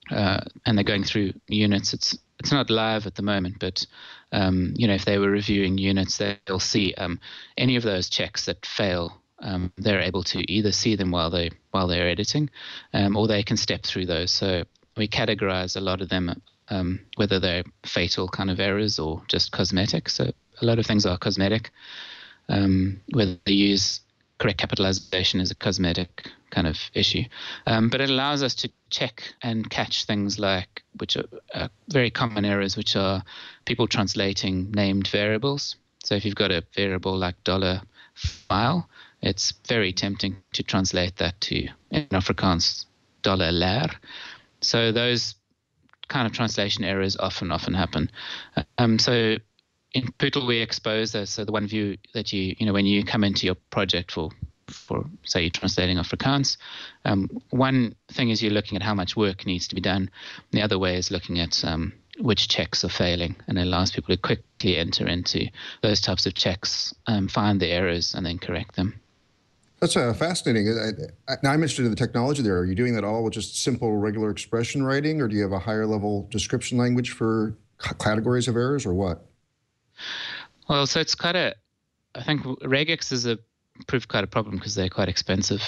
uh, and they're going through units, it's it's not live at the moment, but um, you know if they were reviewing units, they'll see um, any of those checks that fail. Um, they're able to either see them while they while they're editing, um, or they can step through those. So we categorize a lot of them, um, whether they're fatal kind of errors or just cosmetic. So a lot of things are cosmetic. whether they use correct capitalization is a cosmetic kind of issue. Um, but it allows us to check and catch things like, which are uh, very common errors, which are people translating named variables. So if you've got a variable like dollar file, it's very tempting to translate that to in Afrikaans dollar laer. So those kind of translation errors often often happen. Um, so in Pootle we expose those. So the one view that you you know when you come into your project for for say you're translating Afrikaans, um, one thing is you're looking at how much work needs to be done. The other way is looking at um, which checks are failing, and it allows people to quickly enter into those types of checks, um, find the errors, and then correct them. That's uh, fascinating. I, I'm interested in the technology there. Are you doing that all with just simple regular expression writing, or do you have a higher level description language for categories of errors, or what? Well, so it's quite a. I think regex is a proved quite a problem because they're quite expensive.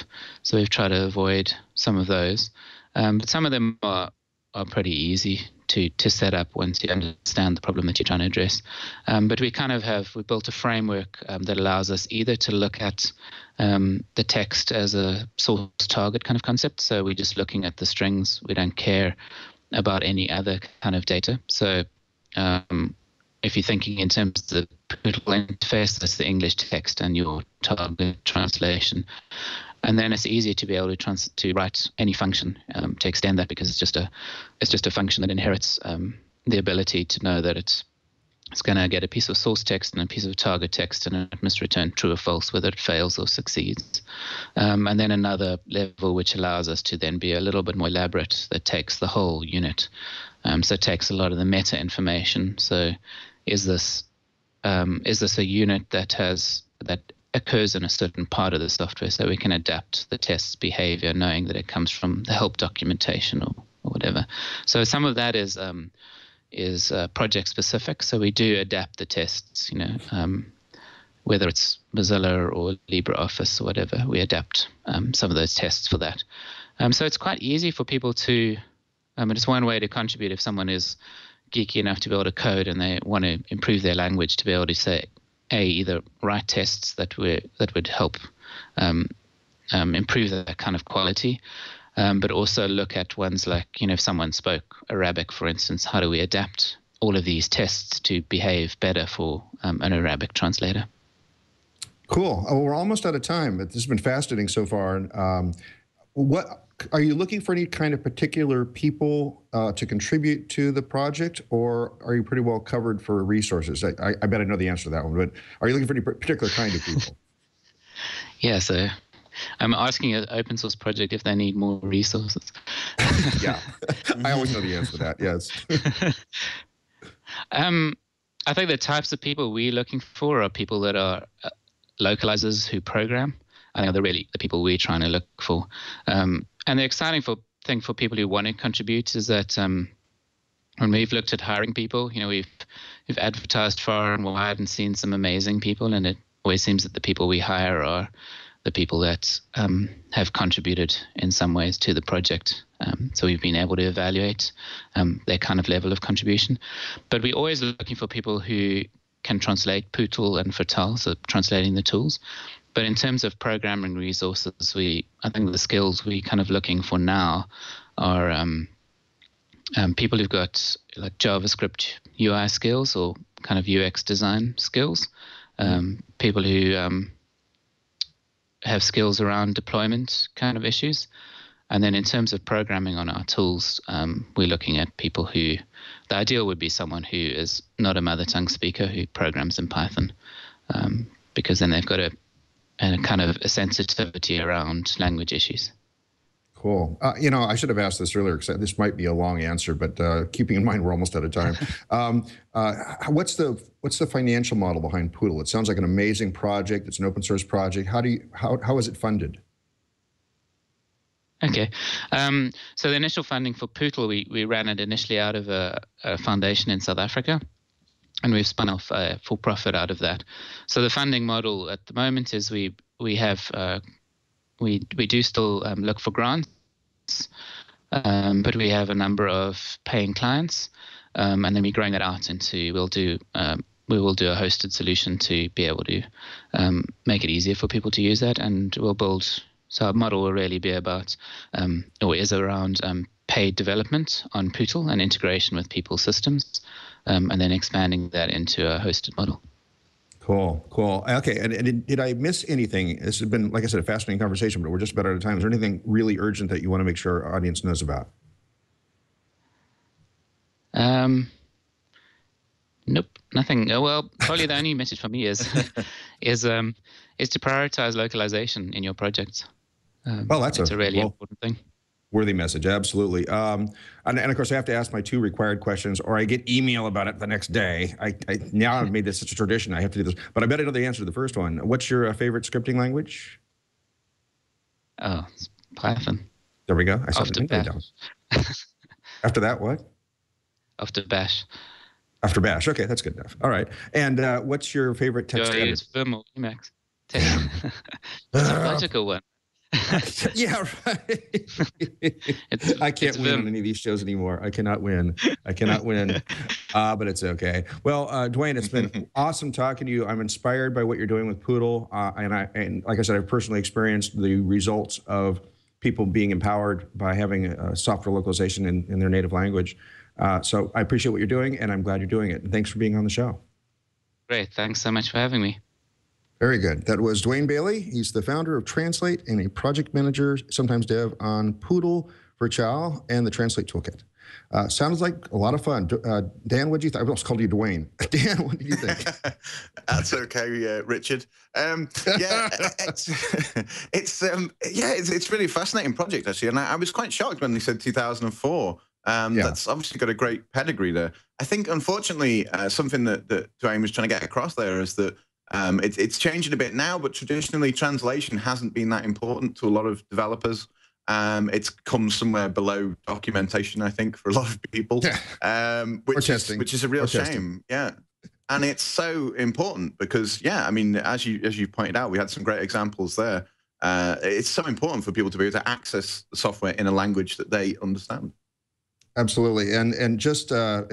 So we've tried to avoid some of those. Um, but some of them are, are pretty easy to, to set up once you understand the problem that you're trying to address. Um, but we kind of have, we built a framework um, that allows us either to look at um, the text as a source target kind of concept. So we're just looking at the strings. We don't care about any other kind of data. So um, if you're thinking in terms of the Pootle interface, that's the English text and your target translation. And then it's easier to be able to trans- to write any function um, to extend that because it's just a it's just a function that inherits um, the ability to know that it's it's going to get a piece of source text and a piece of target text and it must return true or false whether it fails or succeeds. Um, and then another level which allows us to then be a little bit more elaborate that takes the whole unit. Um, so it takes a lot of the meta information. So is this um, is this a unit that has that occurs in a certain part of the software, so we can adapt the test's behavior, knowing that it comes from the help documentation or, or whatever. So some of that is um, is uh, project specific. So we do adapt the tests, you know, um, whether it's Mozilla or LibreOffice or whatever, we adapt um, some of those tests for that. Um, so it's quite easy for people to, I mean, it's one way to contribute if someone is geeky enough to be able to code and they want to improve their language to be able to say, a either write tests that were that would help um, um, improve that kind of quality, um, but also look at ones like you know if someone spoke Arabic, for instance, how do we adapt all of these tests to behave better for um, an Arabic translator? Cool. Oh, we're almost out of time, but this has been fascinating so far. Um, what are you looking for any kind of particular people uh, to contribute to the project, or are you pretty well covered for resources? I, I, I, bet I know the answer to that one, but are you looking for any particular kind of people? <laughs> yeah, so I'm asking an open source project if they need more resources. <laughs> yeah, I always know the answer to that. Yes. <laughs> um, I think the types of people we're looking for are people that are uh, localizers who program. I think they're the really the people we're trying to look for. Um, and the exciting for, thing for people who want to contribute is that um, when we've looked at hiring people, you know, we've we've advertised far and wide and seen some amazing people, and it always seems that the people we hire are the people that um, have contributed in some ways to the project. Um, so we've been able to evaluate um, their kind of level of contribution. But we're always looking for people who can translate Pootle and Virtaal, so translating the tools. But in terms of programming resources, we I think the skills we're kind of looking for now are um, um, people who've got like JavaScript UI skills or kind of UX design skills, um, people who um, have skills around deployment kind of issues. And then in terms of programming on our tools, um, we're looking at people who, the ideal would be someone who is not a mother tongue speaker who programs in Python, um, because then they've got a and a kind of a sensitivity around language issues. Cool. Uh, you know, I should have asked this earlier because this might be a long answer, but uh, keeping in mind we're almost out of time. <laughs> um, uh, what's the what's the financial model behind Pootle? It sounds like an amazing project. It's an open source project. How do you how how is it funded? Okay, um, so the initial funding for Pootle, we we ran it initially out of a, a foundation in South Africa and we've spun off uh, full profit out of that. So the funding model at the moment is we we have uh, we we do still um, look for grants, um, but we have a number of paying clients, um, and then we're growing that out into we'll do. Um, we will do a hosted solution to be able to um, make it easier for people to use that, and we'll build. So our model will really be about, um, or is around paid development on Pootle and integration with people's systems um, and then expanding that into a hosted model. Cool, cool. Okay, and, and did, did, I miss anything? This has been, like I said, a fascinating conversation, but we're just about out of time. Is there anything really urgent that you want to make sure our audience knows about? Um, nope, nothing. Oh, well, probably the only <laughs> message for me is <laughs> is um is to prioritize localization in your projects. Um, well, that's a, a really well, important thing worthy message absolutely. Um, and, and, of course i have to ask my two required questions or i get email about it the next day. I, I now i've made this such a tradition i have to do this but i bet i know the answer to the first one. What's your uh, favorite scripting language? Oh python. There we go. I after bash. after that what? After bash. After bash. Okay that's good enough. All right. And uh, what's your favorite text editor? use vim or emacs. That's <laughs> a logical one <laughs> yeah, right. <laughs> I can't win on any of these shows anymore. I cannot win. I cannot win. Uh, <laughs> but it's okay. Well, uh, Dwayne, it's been awesome talking to you. I'm inspired by what you're doing with Pootle, uh, and I and like I said, I've personally experienced the results of people being empowered by having a software localization in, in their native language. Uh, so I appreciate what you're doing, and I'm glad you're doing it. And thanks for being on the show. Great. Thanks so much for having me. Very good. That was Dwayne Bailey. He's the founder of Translate and a project manager, sometimes dev, on Pootle, for Chow and the Translate Toolkit. Uh, sounds like a lot of fun. Uh, Dan, what do you think? I almost called you Dwayne. <laughs> Dan, what do you think? <laughs> That's okay, uh, Richard. Um, yeah, <laughs> it's it's um, yeah, it's, it's really fascinating project actually, and I, I, was quite shocked when they said 2004 Um, Yeah. That's obviously got a great pedigree there. I think, unfortunately, uh, something that, that Dwayne was trying to get across there is that um, it, it's changing a bit now, but traditionally, translation hasn't been that important to a lot of developers. Um, it's come somewhere below documentation, I think, for a lot of people, um, which, is, which is a real Or testing. shame. Yeah. And it's so important because, yeah, I mean, as you as you pointed out, we had some great examples there. Uh, it's so important for people to be able to access the software in a language that they understand. Absolutely, and and just uh,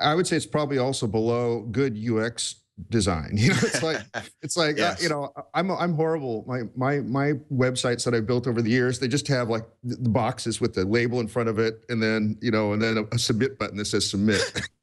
I would say it's probably also below good UX design. <laughs> You know, it's like it's like uh, you know I'm I'm horrible. My my my websites that I built over the years they just have like the boxes with the label in front of it, and then you know, and then a, a submit button that says submit. <laughs>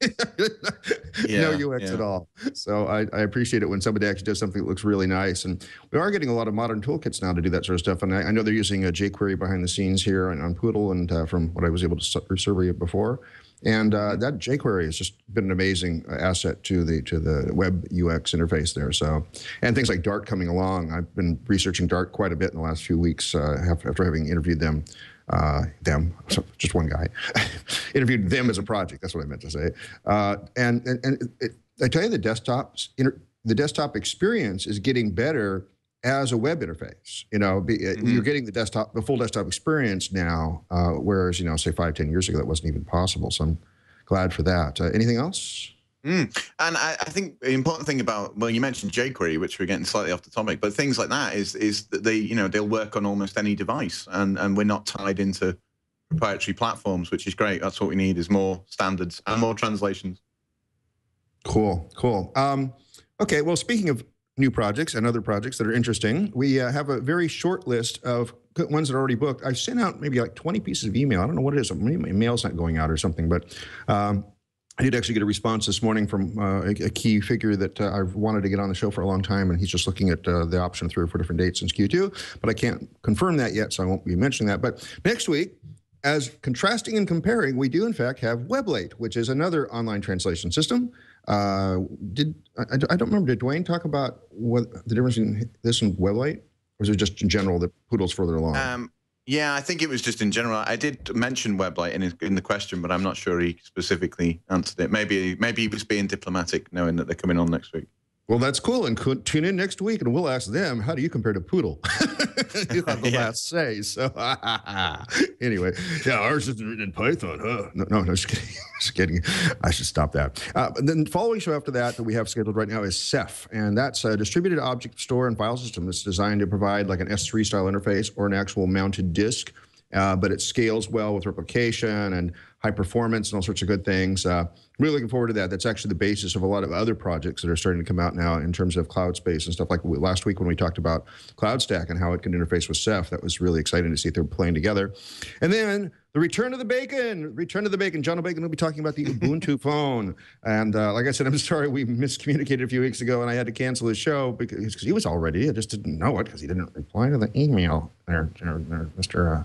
no UX yeah. at all. So I, I appreciate it when somebody actually does something that looks really nice. And we are getting a lot of modern toolkits now to do that sort of stuff. And I, I know they're using a jQuery behind the scenes here on, on Pootle, and uh, from what I was able to su- survey before. And uh, that jQuery has just been an amazing uh, asset to the to the web UX interface there. So, and things like Dart coming along. I've been researching Dart quite a bit in the last few weeks uh, after having interviewed them. Uh, them, <laughs> so just one guy, <laughs> interviewed them as a project. That's what I meant to say. Uh, and and, and it, I tell you, the desktops, inter, the desktop experience is getting better as a web interface. You know, be, uh you're getting the desktop, the full desktop experience now, uh, whereas you know, say five, ten years ago, that wasn't even possible. So I'm glad for that. Uh, anything else? Mm. And I, I think the important thing about well, you mentioned jQuery, which we're getting slightly off the topic, but things like that is is that they you know they'll work on almost any device, and and we're not tied into proprietary platforms, which is great. That's what we need is more standards and more translations. Cool, cool. Um, okay, well, speaking of new projects and other projects that are interesting, we uh, have a very short list of ones that are already booked. I sent out maybe like 20 pieces of email. I don't know what it is. Maybe my mail's not going out or something, but um, I did actually get a response this morning from uh, a, a key figure that uh, I've wanted to get on the show for a long time, and he's just looking at uh, the option of three or four different dates since Q2, but I can't confirm that yet, so I won't be mentioning that. But next week, as contrasting and comparing, we do in fact have Weblate, which is another online translation system. Uh, did I, I don't remember? Did Dwayne talk about what the difference in this and Weblate, or was it just in general that Pootle's further along? Um, yeah, I think it was just in general. I did mention Weblate in in the question, but I'm not sure he specifically answered it. Maybe maybe he was being diplomatic, knowing that they're coming on next week. Well, that's cool. And tune in next week, and we'll ask them, how do you compare to Pootle? <laughs> you have the <laughs> Yeah. last say. So, <laughs> anyway, yeah, ours is written in Python, huh? No, no, no just kidding. just kidding. I should stop that. Uh, then, the following show after that that we have scheduled right now is Ceph, and that's a distributed object store and file system that's designed to provide like an S3 style interface or an actual mounted disk. Uh, but it scales well with replication and high performance and all sorts of good things. Uh, really looking forward to that. That's actually the basis of a lot of other projects that are starting to come out now in terms of cloud space and stuff. Like we- last week when we talked about Cloud Stack and how it can interface with Ceph, that was really exciting to see they're playing together. And then the return of the bacon, return of the bacon. Jono Bacon will be talking about the Ubuntu <laughs> phone. And uh, like I said, I'm sorry we miscommunicated a few weeks ago, and I had to cancel his show because he was already. I just didn't know it because he didn't reply to the email. There, Mr. Uh,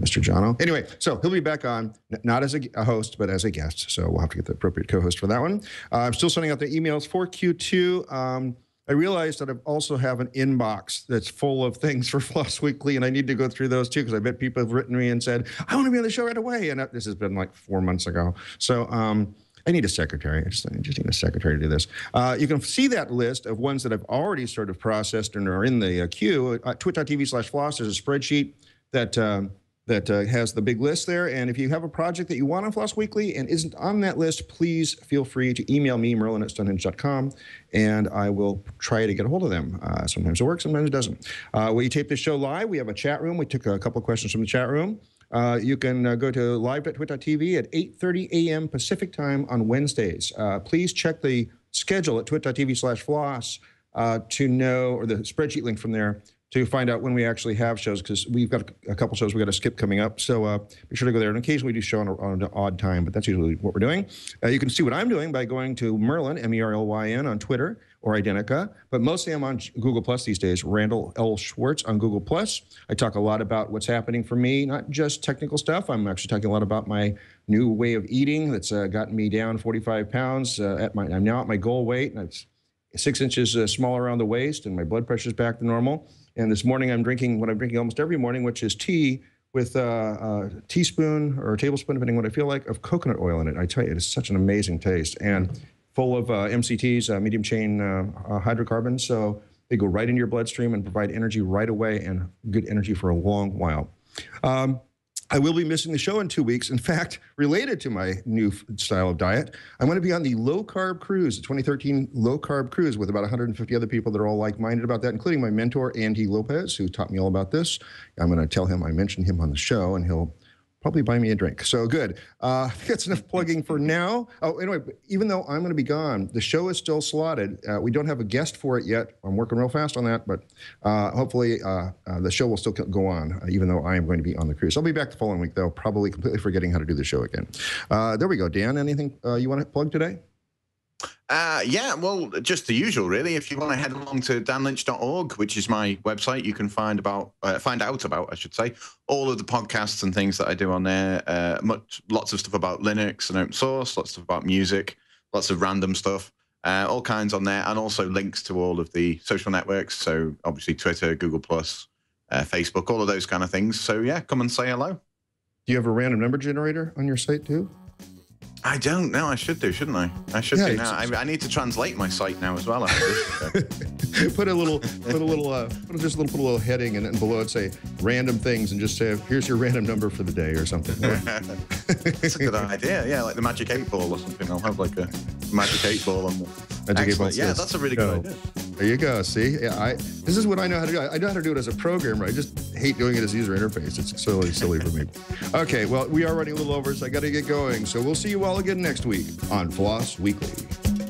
Mr. Jono. Anyway, so he'll be back on, not as a, host, but as a guest. So we'll have to get the appropriate co host for that one. Uh, I'm still sending out the emails for Q2. Um, I realized that I also have an inbox that's full of things for <laughs> Floss Weekly, and I need to go through those too because I bet people have written me and said, I want to be on the show right away. And this has been like four months ago. So, um, I need a secretary. I just, I just need a secretary to do this. Uh, you can see that list of ones that I've already sort of processed and are in the uh, queue. Uh, Twit.tv slash floss. There's a spreadsheet that um, that uh, has the big list there. And if you have a project that you want on Floss Weekly and isn't on that list, please feel free to email me, merlyn at stonehenge.com, and I will try to get a hold of them. Uh, sometimes it works, sometimes it doesn't. Uh, we tape this show live. We have a chat room. We took a couple of questions from the chat room. Uh, you can uh, go to live.twit.tv at 8.30 a.m. Pacific time on Wednesdays. Uh, please check the schedule at twit.tv slash floss uh, to know, or the spreadsheet link from there, to find out when we actually have shows, because we've got a, couple shows we got to skip coming up. So uh, be sure to go there. And occasionally we do show on, a, on an odd time, but that's usually what we're doing. Uh, you can see what I'm doing by going to Merlyn, M-E-R-L-Y-N, on Twitter or Identica. But mostly I'm on Google Plus these days, Randal L. Schwartz on Google Plus. I talk a lot about what's happening for me, not just technical stuff. I'm actually talking a lot about my new way of eating that's uh, gotten me down 45 pounds. Uh, at my, I'm now at my goal weight, and it's six inches uh, smaller around the waist, and my blood pressure's back to normal. And this morning I'm drinking what I'm drinking almost every morning, which is tea with a, a teaspoon or a tablespoon, depending on what I feel like, of coconut oil in it. I tell you, it is such an amazing taste and full of uh, MCTs, uh, medium chain uh, uh, hydrocarbons. So they go right into your bloodstream and provide energy right away and good energy for a long while. Um, I will be missing the show in two weeks. In fact, <laughs> related to my new style of diet, I'm going to be on the low carb cruise, the 2013 low carb cruise, with about 150 other people that are all like minded about that, including my mentor, Andy Lopez, who taught me all about this. I'm going to tell him I mentioned him on the show, and he'll probably buy me a drink. So good. Uh, <laughs> that's enough plugging for now. Oh, anyway, even though I'm going to be gone, the show is still slotted. Uh, we don't have a guest for it yet. I'm working real fast on that, but uh, hopefully uh, uh, the show will still go on, uh, even though I am going to be on the cruise. I'll be back the following week, though, probably completely forgetting how to do the show again. There we go. Dan, anything you want to plug today? Uh, yeah, well, just the usual, really. If you want to head along to danlynch.org, which is my website, you can find about uh, find out about, I should say, all of the podcasts and things that I do on there. Uh, much, lots of stuff about Linux and open source, lots of stuff about music, lots of random stuff, uh, all kinds on there, and also links to all of the social networks. So obviously Twitter, Google Plus, uh, Facebook, all of those kind of things. So yeah, come and say hello. Do you have a random number generator on your site too? I don't know. I should do, shouldn't I? I should Yeah, do now. I, I need to translate my site now as well. <laughs> Put a little, put a little, uh, put just a little, put a little heading, and then below it say random things, and just say here's your random number for the day or something. <laughs> That's a good idea. Yeah, like the magic eight ball or something. I'll have like a magic eight ball on the. Magic eight ball Yeah, that's a really go. good idea. There you go. See, yeah, I this is what I know how to do. I, I know how to do it as a programmer. I just hate doing it as user interface. It's silly, silly for me. Okay, well, we are running a little over, so I got to get going. So we'll see you all again next week on Floss Weekly.